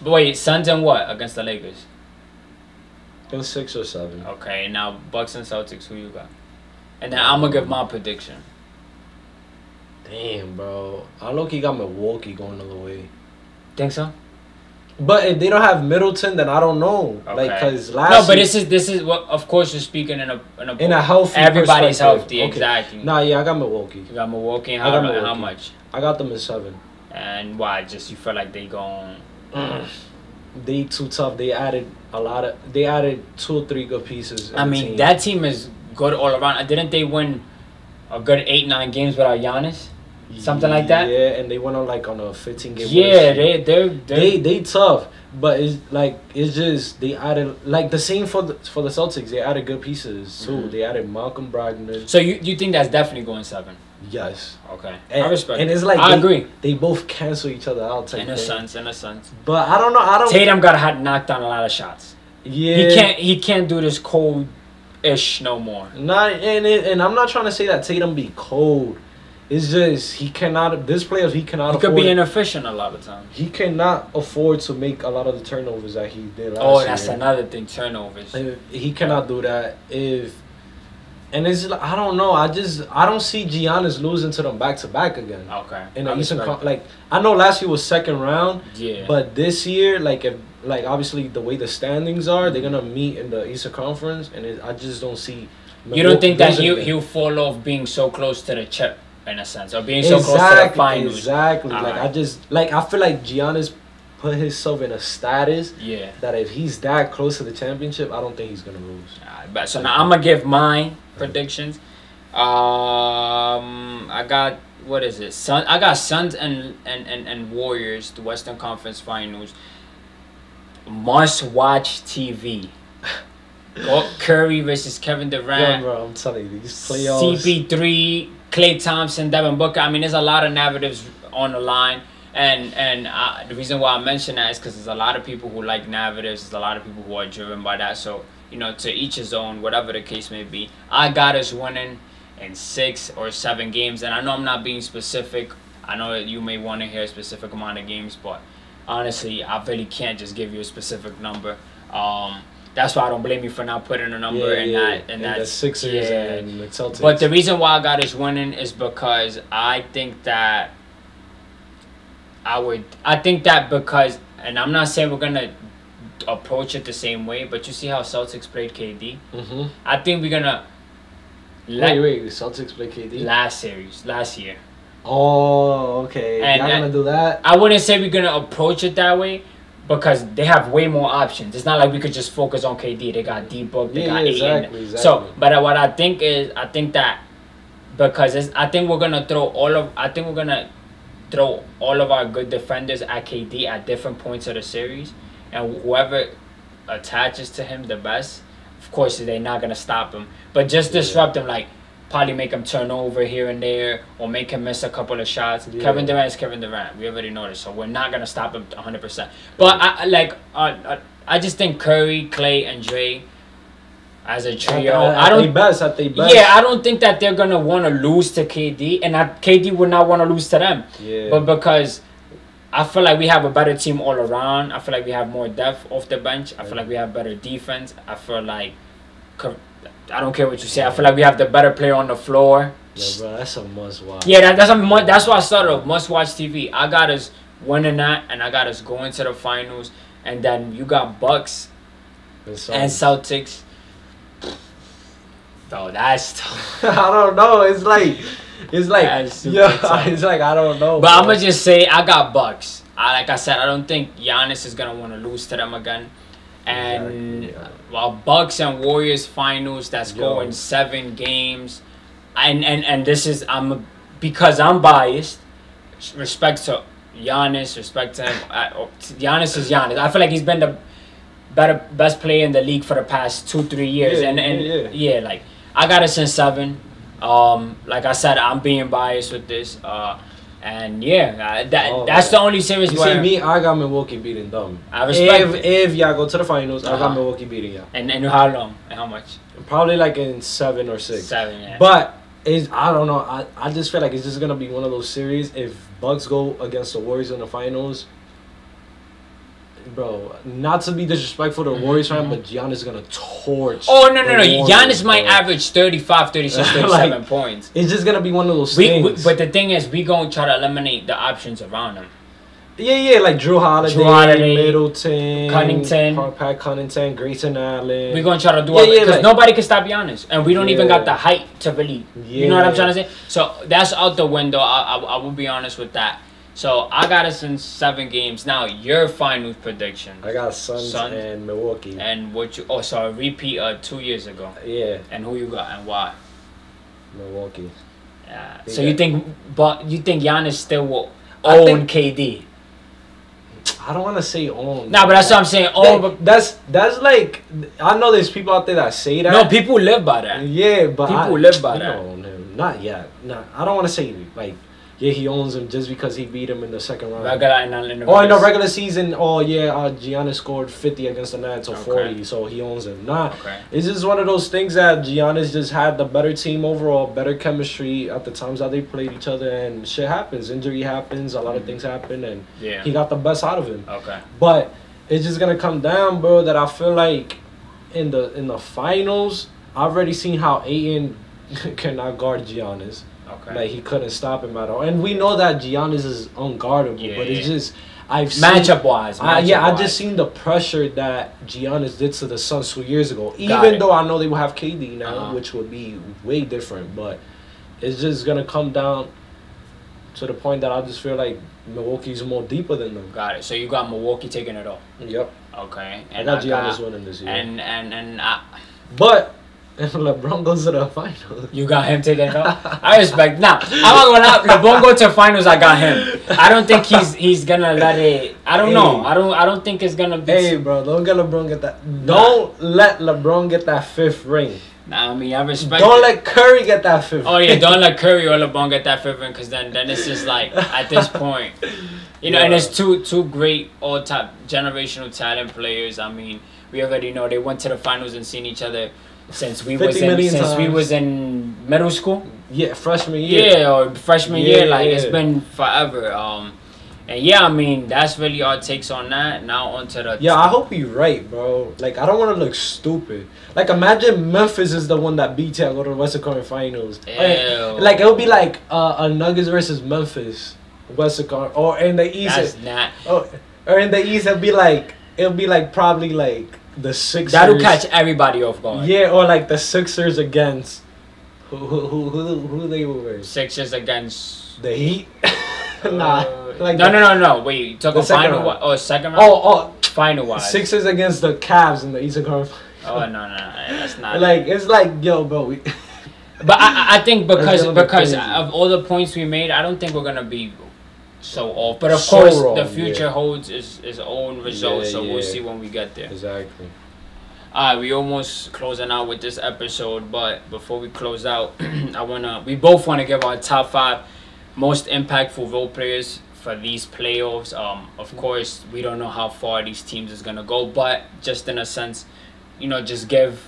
But wait, Suns and what against the Lakers?
in six or seven.
Okay, now Bucks and Celtics. Who you got? And then I'm gonna give my prediction.
Damn, bro. I low key got Milwaukee going all the way.
Think so?
But if they don't have Middleton, then I don't know. Like,
Okay.
cause last
No, but this is this is what. Of course, you're speaking in a in a.
in a healthy.
everybody's healthy.
Okay.
Exactly.
Nah, yeah, I got Milwaukee.
You got Milwaukee. And
I
how,
got
and how much?
I got them in seven.
And why? Just you feel like they going.
They too tough. They added a lot of. They added two or three good pieces.
I mean,
team.
that team is good all around. Didn't they win a good eight nine games without Giannis? something like that?
Yeah, and they went on like on a fifteen game.
Yeah, they they're, they're
they they tough, but it's like it's just they added like the same for the for the Celtics. They added good pieces too.
Mhm.
They added Malcolm Brogdon.
So you you think that's definitely going seven?
Yes,
Okay,
and,
I respect.
and it's like
I
they,
agree.
They both cancel each other out. Type
In a
thing.
sense, in a sense.
But I don't know. I don't.
Tatum got had knocked down a lot of shots.
yeah,
He can't he can't do this cold ish no more.
Not and it, and I'm not trying to say that Tatum be cold. It's just he cannot. This player he cannot.
He could be inefficient a lot of times.
He cannot afford to make a lot of the turnovers that he did last
oh,
year. Oh, year.
that's another thing. Turnovers.
He cannot do that if. And it's like, I don't know. I just I don't see Giannis losing to them back to back again.
Okay.
In
I
the Eastern, Con- like I know last year was second round,
Yeah.
but this year, like if like obviously the way the standings are, they're gonna meet in the Eastern Conference, and it, I just don't see.
you don't think that
losing
he'll fall off being so close to the chip in a sense, or being so close to the finals?
Exactly. Like I just like I feel like Giannis put himself in a status
Yeah.
that if he's that close to the championship, I don't think he's gonna lose.
Alright, but so now I'm gonna give my predictions. Um, I got what is it? Sun. I got Suns and and and, and Warriors, the Western Conference Finals. Must watch TV. Curry versus Kevin Durant.
Yeah, bro, I'm telling you, these playoffs.
CP3, Klay Thompson, Devin Booker. I mean, there's a lot of narratives on the line. And and uh, the reason why I mention that is because there's a lot of people who like narratives. There's a lot of people who are driven by that. So you know, to each his own, whatever the case may be. I got us winning in six or seven games, and I know I'm not being specific. I know that you may want to hear a specific amount of games, but honestly, I really can't just give you a specific number. Um, that's why I don't blame you for not putting a number
yeah,
in
yeah.
that. In
and
that's
the Sixers
yeah.
and the Celtics.
But the reason why I got us winning is because I think that I would. I think that because, and I'm not saying we're gonna approach it the same way, but you see how Celtics played KD.
hmm
I think we're gonna.
Wait,
La-
wait, the Celtics play KD.
last series, last year.
oh, okay.
And-
Y'all gonna do that?
I wouldn't say we're gonna approach it that way because they have way more options. It's not like we could just focus on KD. They got D book, they
Yeah,
got
yeah, exactly, exactly.
So, but what I think is, I think that because it's, I think we're gonna throw all of, I think we're gonna throw all of our good defenders at KD at different points of the series, and whoever attaches to him the best, of course, they're not gonna stop him, but just
Yeah.
disrupt him like. Probably make him turn over here and there, or make him miss a couple of shots.
Yeah.
Kevin Durant is Kevin Durant. We already know this, so we're not gonna stop him 100. percent But I like, uh, I just think Curry, Klay, and Dre as a trio. I don't.
best. At they best.
Yeah, I don't think that they're gonna want to lose to KD, and I, KD would not want to lose to them.
yeah.
But because I feel like we have a better team all around. I feel like we have more depth off the bench. I feel like we have better defense. I feel like, I don't care what you say. I feel like we have the better player on the floor.
yeah, bro, that's a must watch.
Yeah, that, that's a, that's why I started off must watch TV. I got us winning that, and I got us going to the finals, and then you got Bucks
And
and Celtics. Bro, that's tough.
I don't know. It's like, it's like, yeah. It's like I don't know.
But
bro.
I'm gonna just say I got Bucks. I like I said, I don't think Giannis is gonna want to lose to them again. and
Exactly, yeah.
while Bucks and Warriors finals that's
Yo.
going seven games, and and and this is I'm because I'm biased. Respect to Giannis, respect to him. I, oh, Giannis is Giannis. I feel like he's been the better best player in the league for the past two three years,
Yeah,
and and
yeah,
yeah, like I got us in seven. Um, like I said, I'm being biased with this. Uh, and yeah, uh, that
Oh,
that's
man.
the only series
You
where
see, me, I got Milwaukee beating them.
I respect
if,
it.
if y'all go to the finals, I got
Uh-huh.
Milwaukee beating y'all.
and and how long and how much?
Probably like in seven or six.
Seven. Yeah.
But is I don't know. I, I just feel like it's just gonna be one of those series. If Bucks go against the Warriors in the finals, bro. Not to be disrespectful to the
Mhm,
Warriors fan, but Giannis is gonna torch.
Oh no no no!
Warriors,
Giannis might
bro.
average 35, 36, 37
Like,
points.
It's just gonna be one of those
We,
things.
we, but the thing is, we gonna try to eliminate the options around him.
yeah, yeah, like Jrue Holiday,
Jrue Holiday,
Middleton,
Connaughton.
Pat- Pat Connaughton, Grayson Allen.
We gonna try to do
Yeah,
all
yeah,
because
like-
nobody can stop Giannis, and we don't even got the height to really. You know what I'm trying to say? So that's out the window. I, I, I will be honest with that. So I got us in seven games. Now your final prediction
I got Suns,
Suns.
and Milwaukee.
and what you? Oh, so a repeat uh two years ago,
yeah,
and who you got and why?
Milwaukee.
Yeah. So you think, but you think Giannis still will own KD?
I don't want to say own.
Nah, but that's what I'm saying. Own,
That- that's that's like I know there's people out there that say that.
no, people live by that.
Yeah, but
People
I,
live by that.
own him. Not yet. Nah, I don't want to say like yeah he owns him just because he beat him in the second round.
Regular and in the
Oh, in the
regular
season, oh yeah, uh, Giannis scored 50 against the Nets or
Okay.
40, so he owns him. Nah,
Okay.
it's just one of those things that Giannis just had the better team overall, better chemistry at the times that they played each other, and shit happens. Injury happens, a lot of things happen, and
Yeah.
he got the best out of him.
Okay.
But it's just gonna come down, bro. That I feel like in the in the finals, I've already seen how Ayton cannot guard Giannis.
Okay.
Like he couldn't stop him at all, and we know that Giannis is unguardable.
Yeah,
but it's just I've seen,
Matchup wise.
I, yeah, I just seen the pressure that Giannis did to the Suns two years ago. Even though I know they will have KD now,
Uh-huh.
which would be way different, but it's just gonna come down to the point that I just feel like Milwaukee's more deeper than them.
Got it. So you got Milwaukee taking it all.
Yep,
Okay.
I got Giannis winning this year.
And and and I,
But LeBron goes to the finals,
you got him taking it all. I respect. Now I'm not gonna LeBron go to finals. I got him. I don't think he's he's gonna let it. I don't know. I don't I don't think it's gonna be.
hey, bro, don't get LeBron get that. Don't let LeBron get that fifth ring.
Nah, I mean I respect.
Don't
it.
let Curry get that fifth.
Oh yeah, don't let Curry or LeBron get that fifth ring, because then then it's just like at this point, you know, and it's two two great all time generational talent players. I mean, we already know they went to the finals and seen each other since we
50
was in since we was in middle school.
Yeah, freshman year.
Yeah, or freshman year,
Yeah,
like it's
yeah.
been forever. Um, and yeah, I mean that's really our takes on that. Now onto the
Yeah, I hope you're right, bro. Like, I don't want to look stupid. Like, imagine Memphis is the one that beat and go to the Western Conference Finals.
Ew.
Like, it would be like uh, a Nuggets versus Memphis, Western Conference, or in the East.
that's not
oh, or in the East, it'll be like it'll be like probably like the Sixers.
that'll catch everybody off guard.
Yeah, or like the Sixers against who who who who, who they were.
Sixers against.
The Heat. nah,
Uh,
like
no,
the-
no, no, no. Wait, you
The second
final?
round.
Wi- oh, second round.
Oh,
final
oh,
wise.
Sixers against the Cavs in the Eastern Conference.
Oh no, no, no, that's not.
Like it's like yo, bro. We,
but I, I- I think because because
crazy.
of all the points we made, I don't think we're gonna be so off. But of
So
course,
wrong,
the future
yeah.
holds its, its own results,
Yeah,
so we'll see when we get there.
exactly.
Alright, we almost closing out with this episode, but before we close out, I wanna we both wanna give our top five most impactful role players for these playoffs. Um, of course, we don't know how far these teams is gonna go, but just in a sense, you know, just give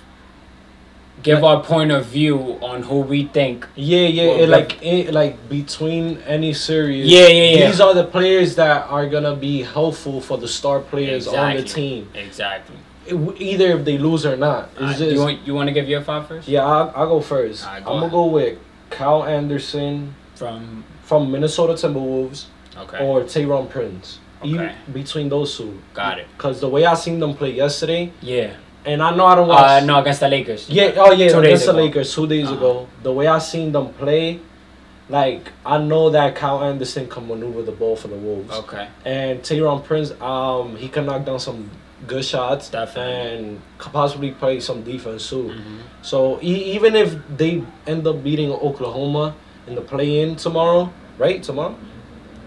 give our point of view on who we think.
Yeah, yeah. It, like it, like between any series.
Yeah, yeah, yeah.
These are the players that are gonna be helpful for the star players on the team.
Exactly.
It- either if they lose or not. It's
Alright,
just
you want you want to give your five first?
yeah. I'll, I'll go first.
Alright,
I'm
go
gonna go with Kyle Anderson
From
from Minnesota Timberwolves
okay,
or Taurean Prince.
Okay.
between those two.
got it.
Cause the way I seen them play yesterday,
Yeah.
And I know I don't
Uh,
watch.
no, against the Lakers.
Yeah, oh yeah,
Two
against the. Lakers two days
Uh-huh.
ago. The way I seen them play, like I know that Kyle Anderson can maneuver the ball for the Wolves,
Okay.
and Taurean Prince, um, he can knock down some good shots
Definitely.
and could possibly play some defense too.
Mhm.
So e- even if they end up beating Oklahoma in the play-in tomorrow, right? Tomorrow,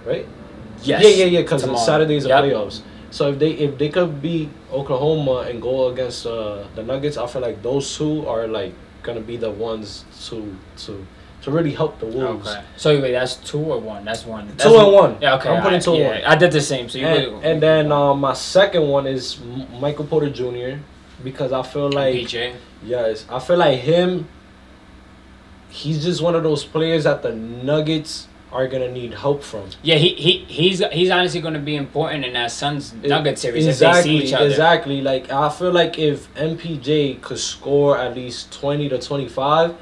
right?
Yes.
Yeah, yeah, yeah. Because. Saturday's the
Yep.
playoffs. So if they if they could beat Oklahoma and go against uh, the Nuggets, I feel like those two are like gonna be the ones to to to really help the Wolves.
Okay. So wait, that's two or one? That's one. That's
Two and one.
Yeah. Okay.
I'm putting
I,
two and
yeah,
one.
I did the same. So you
And,
wait,
and then um, my second one is Michael Porter Jr. because I feel like
PJ.
yes, I feel like him. He's just one of those players that the Nuggets are gonna need help from.
Yeah, he, he he's he's honestly going to be important in that Suns
E-
Nugget series
exactly,
if they see each other.
Exactly. Like I feel like if MPJ could score at least twenty to twenty five,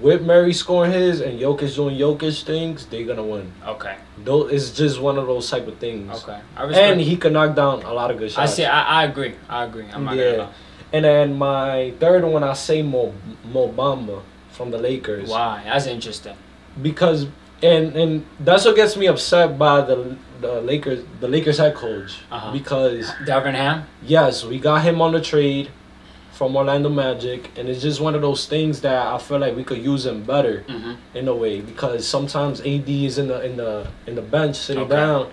with Murray scoring his and Jokic doing Jokic things, they're gonna win.
Okay.
Though it's just one of those type of things.
Okay. I.
And he could knock down a lot of good shots.
I see. I, I agree. I agree. I'm not
Yeah.
gonna.
And then my third one, I say Mo Mo Bamba from the Lakers
Why? That's interesting.
because and and that's what gets me upset by the the Lakers the Lakers head coach
Uh-huh.
because
Darvin Ham.
yes we got him on the trade from Orlando Magic and it's just one of those things that I feel like we could use him better
Mm-hmm.
in a way because sometimes AD is in the in the in the bench sitting
Okay.
down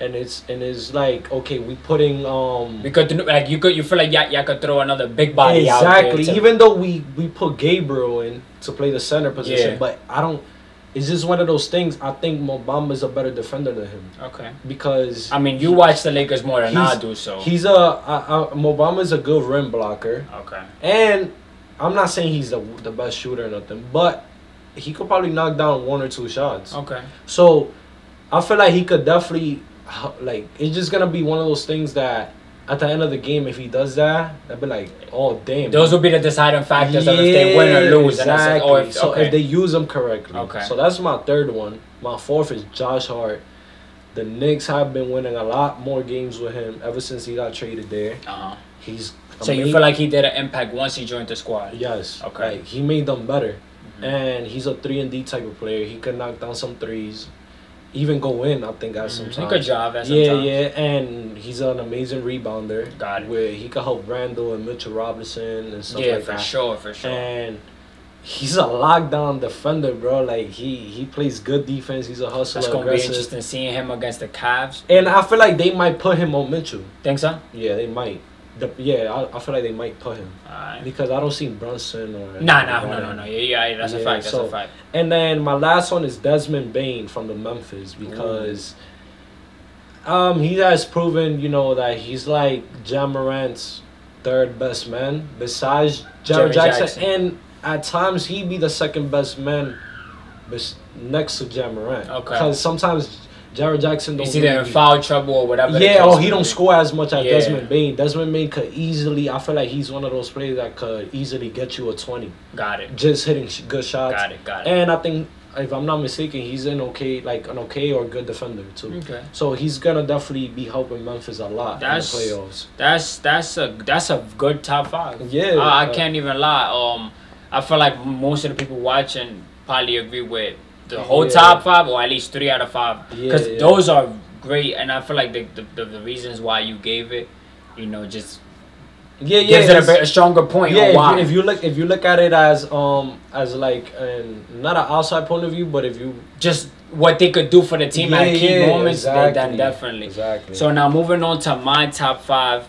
and it's and it's like okay we putting um
like you could you feel like yeah yeah could throw another big body out
exactly. Even though we we put Gabriel in to play the center position,
Yeah.
but I don't. It's just one of those things. I think Mo Bamba is a better defender than him
okay.
because
I mean, you watch the Lakers more than I do, so
he's a uh, uh, Mo Bamba is a good rim blocker,
okay.
and I'm not saying he's the the best shooter or nothing, but he could probably knock down one or two shots.
Okay.
So I feel like he could definitely like. It's just gonna be one of those things that. At the end of the game, if he does that, I'd be like, "Oh damn!"
Those will be the deciding factors of if they win or lose. And
Exactly.
like, oh, if,
so
okay.
if they use them correctly.
Okay.
So that's my third one. My fourth is Josh Hart. The Knicks have been winning a lot more games with him ever since he got traded there.
uh-huh.
He's
So you feel like he did an impact once he joined the squad?
yes,
Okay.
Like he made them better,
Mhm.
and he's a three and D type of player. He could knock down some threes, even go in. I think at some
Mhm.
time.
He could drive at
Yeah,
sometimes.
yeah, and he's an amazing rebounder.
Got it.
Where he could help Randle and Mitchell Robinson and stuff
Yeah,
like
for
that.
sure, for sure.
and he's a lockdown defender, bro. Like he he plays good defense. He's a hustler,
That's gonna be interesting seeing him against the Cavs.
And I feel like they might put him on Mitchell.
Think so?
Yeah, they might. The, yeah, I, I feel like they might put him
Alright.
because I don't see Brunson or.
Nah, nah, no, no, no. Yeah, yeah, yeah, that's a fact. That's
so-
a fact.
And then my last one is Desmond Bane from the Memphis because. Um, he has proven, you know, that he's like Ja Morant's third best man besides
Jaren
Jackson.
Jackson.
and at times he be the second best man, next to Ja Morant.
Okay.
Because sometimes Jaren Jackson don't.
He's either in foul trouble or whatever.
yeah, or he don't score as much as
Yeah.
Desmond Bane. Desmond Bane could easily. I feel like he's one of those players that could easily get you a twenty,
Got it.
just hitting sh- good shots.
Got it. Got it.
And I think, if I'm not mistaken, he's an okay, like an okay or good defender too.
Okay.
So he's gonna definitely be helping Memphis a lot
That's-
in the playoffs.
That's that's a that's a good top five.
Yeah,
I, I
uh,
can't even lie. Um, I feel like most of the people watching probably agree with the whole
Yeah.
top five, or at least three out of five, because
yeah.
those are great. And I feel like the, the the, the reasons why you gave it, you know, just
Yeah, yeah.
gives it a, bit, a stronger point
yeah,
on
if you, if you look if you look at it as um as like an not an outside point of view, but if you
just what they could do for the team at
Yeah,
key
yeah,
moments, then- then definitely.
exactly.
So now moving on to my top five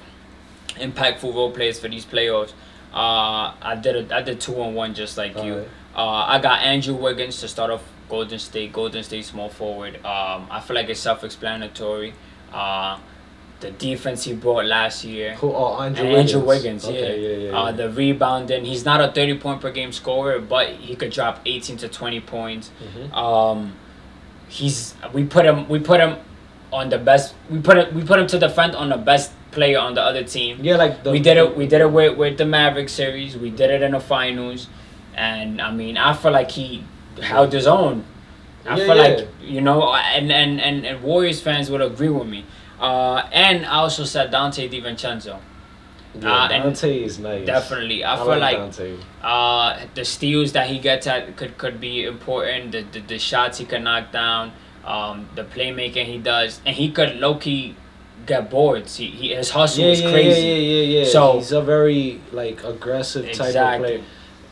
impactful role players for these playoffs. Uh, I did a, I did two and one just like you.
Alright.
Uh, I got Andrew Wiggins to start off Golden State. Golden State small forward. Um, I feel like it's self-explanatory. Uh, the defense he brought last year.
Who? Oh, Andrew
And
Wiggins.
Andrew Wiggins,
Okay,
yeah.
yeah, yeah.
Uh,
yeah.
the rebounding. He's not a 30 point per game scorer, but he could drop 18 to 20 points.
Mhm.
Um, he's we put him we put him on the best. We put it we put him to defend on the best player on the other team.
Yeah, like the,
we did it. We did it with with the Maverick series. We did it in the finals, and I mean, I feel like he held his own. I
Yeah,
feel
yeah.
like you know, and, and and and Warriors fans would agree with me. Uh, and I also said Donte DiVincenzo.
Yeah,
uh,
Donte is nice.
Definitely, I,
I,
feel
like,
like
Donte.
uh, the steals that he gets at could could be important. The the, the shots he can knock down, um, the playmaking he does, and he could low key get boards. He, he his hustle
yeah,
is
yeah,
crazy.
yeah, yeah, yeah, yeah.
So-
he's a very like aggressive type of player.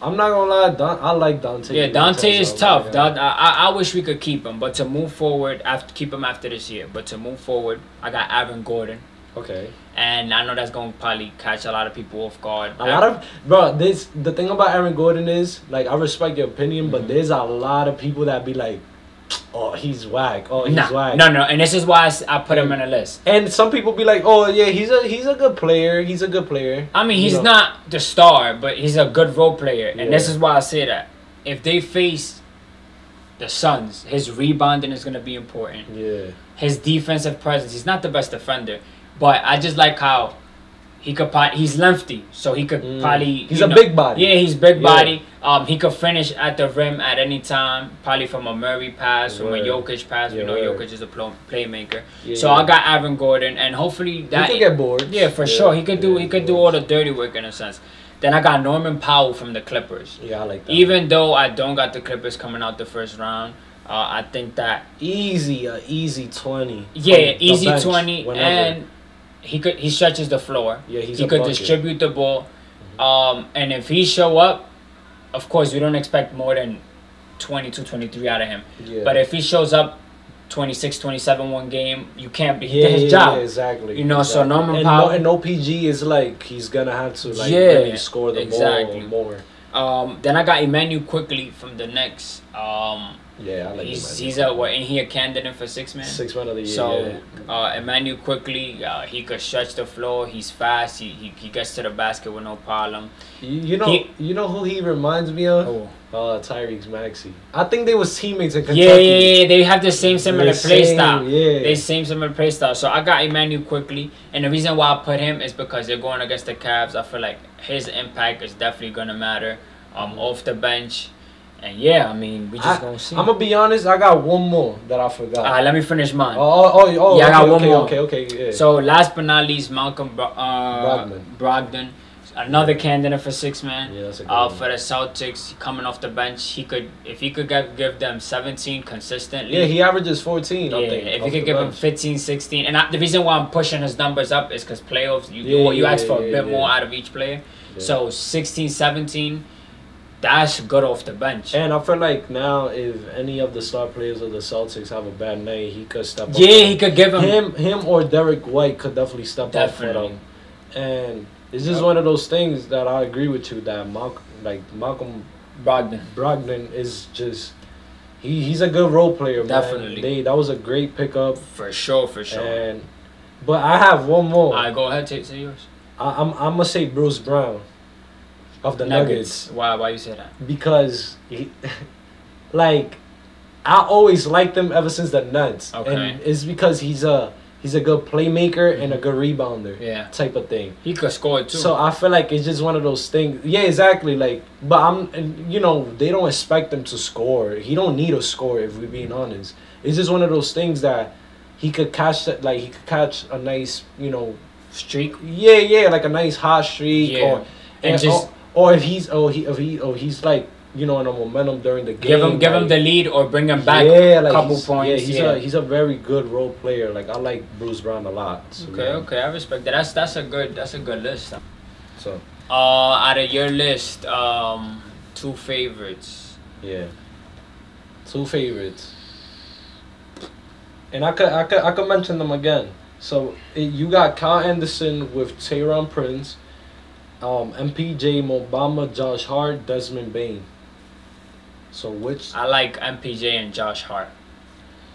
I'm not gonna lie, Don, I like Donte.
Yeah,
Donte
is tough. Don- I, I wish we could keep him, but to move forward, after keep him after this year. But to move forward, I got Aaron Gordon,
Okay.
and I know that's going to probably catch a lot of people off guard.
A lot of bro, this the thing about Aaron Gordon is like I respect your opinion, but
Mhm.
there's a lot of people that be like, oh he's whack, oh he's
Nah,
whack.
no, no, and this is why I put him mm. in a list.
And some people be like, oh yeah, he's a he's a good player, he's a good player.
I mean,
You
he's
know.
not the star, but he's a good role player, and this is why I say that. If they face the Suns, his rebounding is going to be important.
Yeah.
His defensive presence, he's not the best defender, but I just like how he could. probably He's lengthy, so he could
Mm.
probably.
He's a
know-
big body.
Yeah, he's big
Yeah.
body. Um, he could finish at the rim at any time, probably from a Murray pass, from a. Jokic pass. we know
word.
Jokic is a pl- playmaker.
yeah
So
yeah.
I got Aaron Gordon, and hopefully that
he could get bored.
yeah, for sure. He could do he could do all the dirty work in a sense. Then I got Norman Powell from the Clippers.
Yeah, I like that.
Even though I don't got the Clippers coming out the first round, uh, I think that
easy, a easy twenty.
yeah, easy twenty,
whenever.
and he could he stretches the floor.
yeah, he's
he could
bucket.
distribute the ball, um, and if he show up, of course we don't expect more than 22, 23 out of him.
Yeah.
But if he shows up 26, 27 one game, you can't be
yeah,
his
yeah,
job.
yeah, exactly.
You know, so
exactly.
Norman
and
Powell-
No, and OPG is like he's gonna have to like
Yeah,
really score the
exactly.
ball more.
Um, then I got Immanuel Quickley from the Knicks. Um,
Yeah, I like
he's he's a what? Ain't he a candidate for six man?
six man of the year.
So
yeah.
uh, Immanuel Quickley, uh, he could stretch the floor. He's fast. He, he he gets to the basket with no problem.
You, you know,
he-
you know who he reminds me of?
Oh.
Uh, Tyrese Maxey. I think they was teammates in Kentucky.
Yeah, yeah, yeah. They have the same similar
The
play
same,
style.
Yeah.
They same similar play style. So I got Immanuel Quickley, and the reason why I put him is because they're going against the Cavs. I feel like his impact is definitely gonna matter. Um, off the bench, and yeah, I mean we just
I,
gonna see.
I'm gonna be honest. I got one more that I forgot.
Alright, let me finish mine.
oh, oh, oh, oh,
Yeah, I
okay,
got one
okay,
more.
Okay, okay, yeah.
So last but not least, Malcolm Bro- uh,
Brogdon.
Brogdon, another candidate for six man.
yeah, that's a good
Uh,
one.
for the Celtics, coming off the bench, he could if he could get, give them 17 consistently.
yeah, he averages 14.
yeah,
I think.
if
the
could give him
bench.
15, 16, and I, the reason why I'm pushing his numbers up is because playoffs, you
Yeah,
you, you
yeah,
ask for a bit more out of each player. So 16, 17, that's good off the bench.
And I feel like now, if any of the star players of the Celtics have a bad night, he could step up.
yeah,
for
he could give him.
him, him or Derrick White could definitely step
Definitely.
up for them. And it's just
Yep.
one of those things that I agree with you that Malcolm, like Malcolm
Brogdon.
Brogdon is just he, he's a good role player. Man.
Definitely.
they that was a great pickup.
For sure, for sure.
And but I have one more.
Alright, go ahead, take say yours.
I, I'm I'm gonna say Bruce Brown of the Nuggets,
Why? Why you say that?
because he, like I always liked them ever since the Nuts,
Okay.
and it's because he's a he's a good playmaker and a mm-hmm. good rebounder
Yeah,
type of thing.
he could score too.
So I feel like it's just one of those things. Yeah, exactly. Like, but I'm, and, you know, they don't expect him to score. He don't need a score if we're being honest. It's just one of those things that he could catch. That like he could catch a nice, you know,
streak.
yeah, yeah, like a nice hot streak,
Yeah.
or
And
and
just-
or, or if he's oh he if he oh he's like you know in a momentum during the game.
Give him, give him the lead or bring him back.
yeah, like
couple
he's,
points,
Yeah, he's
yeah.
a he's a very good role player. Like I like Bruce Brown a lot. So,
Okay,
yeah.
okay, I respect that. That's that's a good that's a good list.
So
Uh, out of your list, um, two favorites.
Yeah. Two favorites. And I could I could I could mention them again. So it, you got Kyle Anderson with Taurean Prince, um, MPJ, Mo Bamba, Josh Hart, Desmond Bane. So which
I like MPJ and Josh Hart.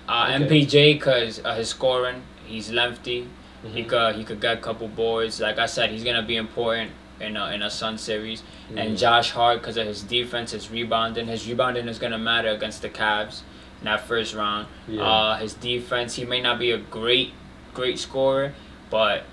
Uh,
Okay.
MPJ because uh, his scoring, he's lengthy. He
Mhm.
could he could get a couple boards. Like I said, he's gonna be important in a in a Sun series. And
Mhm.
Josh Hart because of his defense, his rebounding. His rebounding is gonna matter against the Cavs in that first round.
Yeah.
Uh, his defense, he may not be a great great scorer, but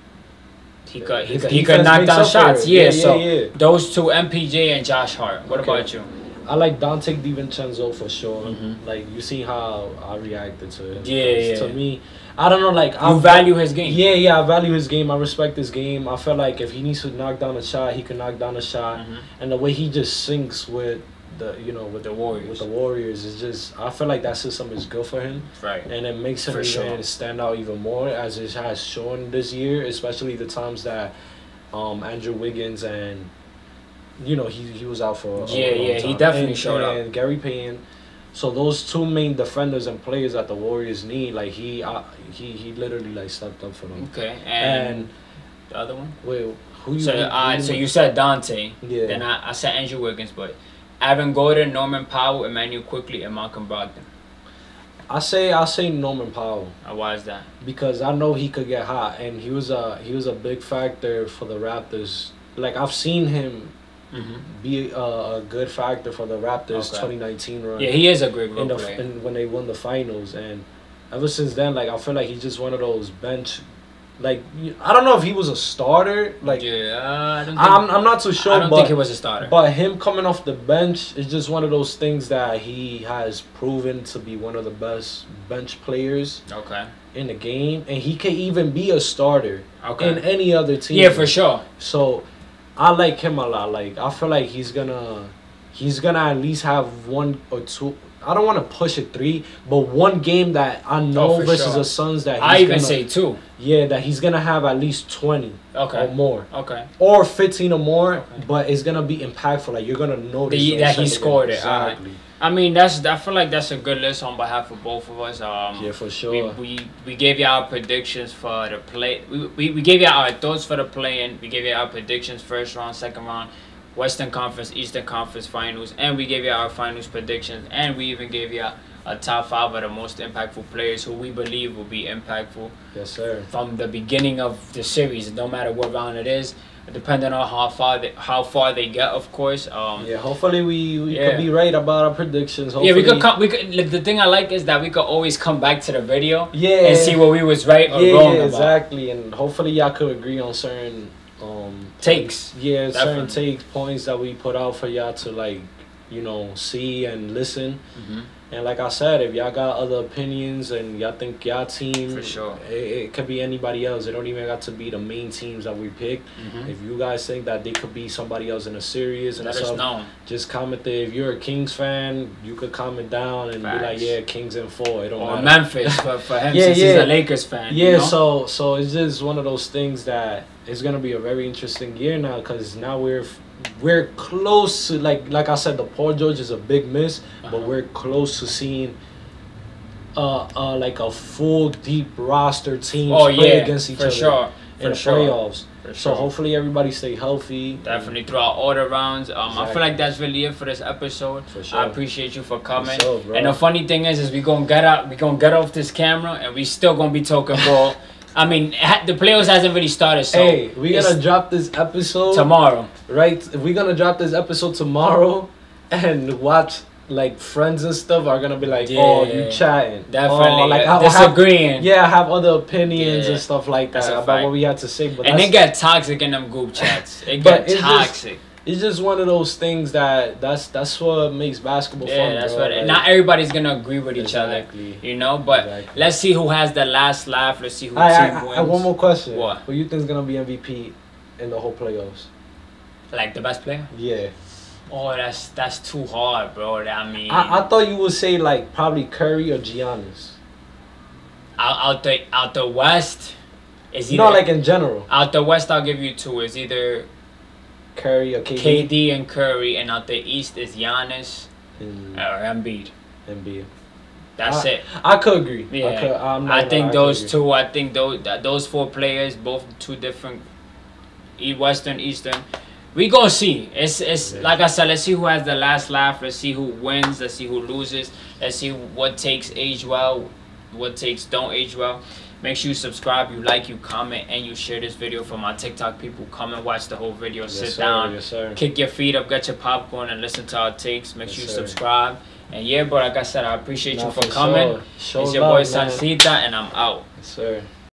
he could he could, he could knock down shots. Yeah,
Yeah,
so
yeah,
those two, MPJ and Josh Hart. What
Okay.
about you?
I like Donte DiVincenzo for sure.
Mhm.
Like you see how I reacted to it.
Yeah, yeah.
To me, I don't know. Like
You
I
value his game.
Yeah, yeah, I value his game. I respect his game. I feel like if he needs to knock down a shot, he can knock down a shot.
Mhm.
And the way he just syncs with the you know with
The Warriors.
with the Warriors is just I feel like that system is good for him
Right.
and it makes him
For
even
sure.
stand out even more as it has shown this year, especially the times that um, Andrew Wiggins and you know he he was out for a
Yeah, yeah, he definitely
and,
showed up.
and Gary Payton. So those two main defenders and players that the Warriors need, like he uh, he he literally like stepped up for them.
Okay. And,
And
the other one.
wait, who you?
So
who-
uh,
who
so
you-
you said Donte.
Yeah.
Then I, I said Andrew Wiggins, but Aaron Gordon, Norman Powell, Immanuel Quickley, and Malcolm Brogdon.
I say I say Norman Powell.
Uh, why is that?
because I know he could get hot, and he was a he was a big factor for the Raptors. Like I've seen him
Mm-hmm.
be a, a good factor for the Raptors
Okay.
2019 run.
Yeah, he is a great
in
role
the
player.
in, when they won the finals, and ever since then, like I feel like he's just one of those bench. Like I don't know if he was a starter. Like
yeah, I don't think,
I'm I'm not too sure,
I don't
but
think he was a starter.
but him coming off the bench is just one of those things that he has proven to be one of the best bench players
okay.
in the game, and he can even be a starter
Okay.
in any other team.
yeah, for sure.
So, I like him a lot. Like I feel like he's gonna, he's gonna at least have one or two. I don't want to push it three, but one game that I know
Oh,
versus
sure.
the Suns that he's
I even
gonna,
say two.
yeah that he's gonna have at least twenty
Okay.
or more
Okay.
or fifteen or more.
Okay.
But it's gonna be impactful. Like you're gonna notice
The- that he scored
games.
it.
Exactly.
I mean, that's I feel like that's a good list on behalf of both of us. Um,
Yeah, for
we,
sure.
we we gave you our predictions for the play. We, we, we gave you our thoughts for the play, and we gave you our predictions first round, second round, Western Conference, Eastern Conference Finals, and we gave you our finals predictions, and we even gave you a, top five of the most impactful players who we believe will be impactful
yes, sir.
from the beginning of the series, no matter what round it is, depending on how far they, how far they get, of course. Um,
Yeah, hopefully we, we
Yeah.
could be right about our predictions.
yeah, we could come. We could. Like, the thing I like is that we could always come back to the video
Yeah.
and see what we was right or
yeah,
wrong
yeah,
about.
exactly. And hopefully y'all could agree on certain um
Takes.
Yeah, certain
Definitely.
takes points that we put out for y'all to like, you know, see and listen.
hmm
And like I said, if y'all got other opinions and y'all think y'all team,
For sure.
it, it could be anybody else. It don't even got to be the main teams that we picked.
hmm
If you guys think that they could be somebody else in a series and
Let
stuff,
know.
just comment there. If you're a Kings fan, you could comment down and be like, yeah, Kings in four. It don't
Or
matter.
Memphis but for him
Yeah,
since he's a Lakers fan.
Yeah,
you know?
so so it's just one of those things that it's gonna be a very interesting year now because now we're we're close to like like I said, the Paul George is a big miss, but
Uh-huh.
we're close to seeing uh uh like a full deep roster teams
Oh
play
yeah,
against each
for
other
sure.
in
For
the
sure.
playoffs.
For
So hopefully everybody stay healthy.
Definitely throughout all the rounds. Um, I feel like that's really it for this episode.
For sure.
I appreciate you for coming.
sure, bro.
and the funny thing is, is we gonna get out, we gonna get off this camera, and we still gonna be talking ball. I mean, ha- the playoffs hasn't really started, so
hey, we
it's
gonna drop this episode
tomorrow.
right? We're gonna drop this episode tomorrow, and watch like friends and stuff are gonna be like, oh, you
Yeah.
chatting,
Definitely,
oh, like I- I have-
disagreeing.
yeah, I have other opinions
Yeah.
and stuff like that about
fact.
what we had to say, but
and it get toxic in them group chats. It get
it's just-
toxic.
It's just one of those things that that's that's what makes basketball
yeah,
fun.
that's
bro.
what.
like,
not everybody's gonna agree with each other,
exactly.
you know. But
Exactly.
let's see who has the last laugh. Let's see who
I,
team
I, I,
wins.
have one more question.
What?
Who you think's gonna be MVP in the whole playoffs?
Like the best player.
Yeah,
Oh, that's that's too hard, bro. I mean,
I, I thought you would say like probably Curry or Giannis.
out, out the out the West is
You
either
know, like in general,
out the West. I'll give you two. Is either
Curry or KD,
KD and Curry, and out the East is Giannis
and
or Embiid.
NBA.
That's
I-
it.
I could agree.
Yeah,
I, could, I'm
I
gonna
think those
could
two. I think those those four players, both two different, E- Western, Eastern. We gonna see. It's it's
Yeah.
like I said. Let's see who has the last laugh. Let's see who wins. Let's see who loses. Let's see what takes age well, what takes don't age well. Make sure you subscribe, you like, you comment, and you share this video for my TikTok people. Come and watch the whole video.
Yes,
Sit
sir,
down,
Yes, sir.
kick your feet up, get your popcorn, and listen to our takes. Make
Yes,
sure you
sir.
subscribe. And yeah, bro, like I said, I appreciate
Nah,
you for
for
coming.
sure.
It's your
love,
boy
man.
Salcita, and I'm out.
Yes, sir.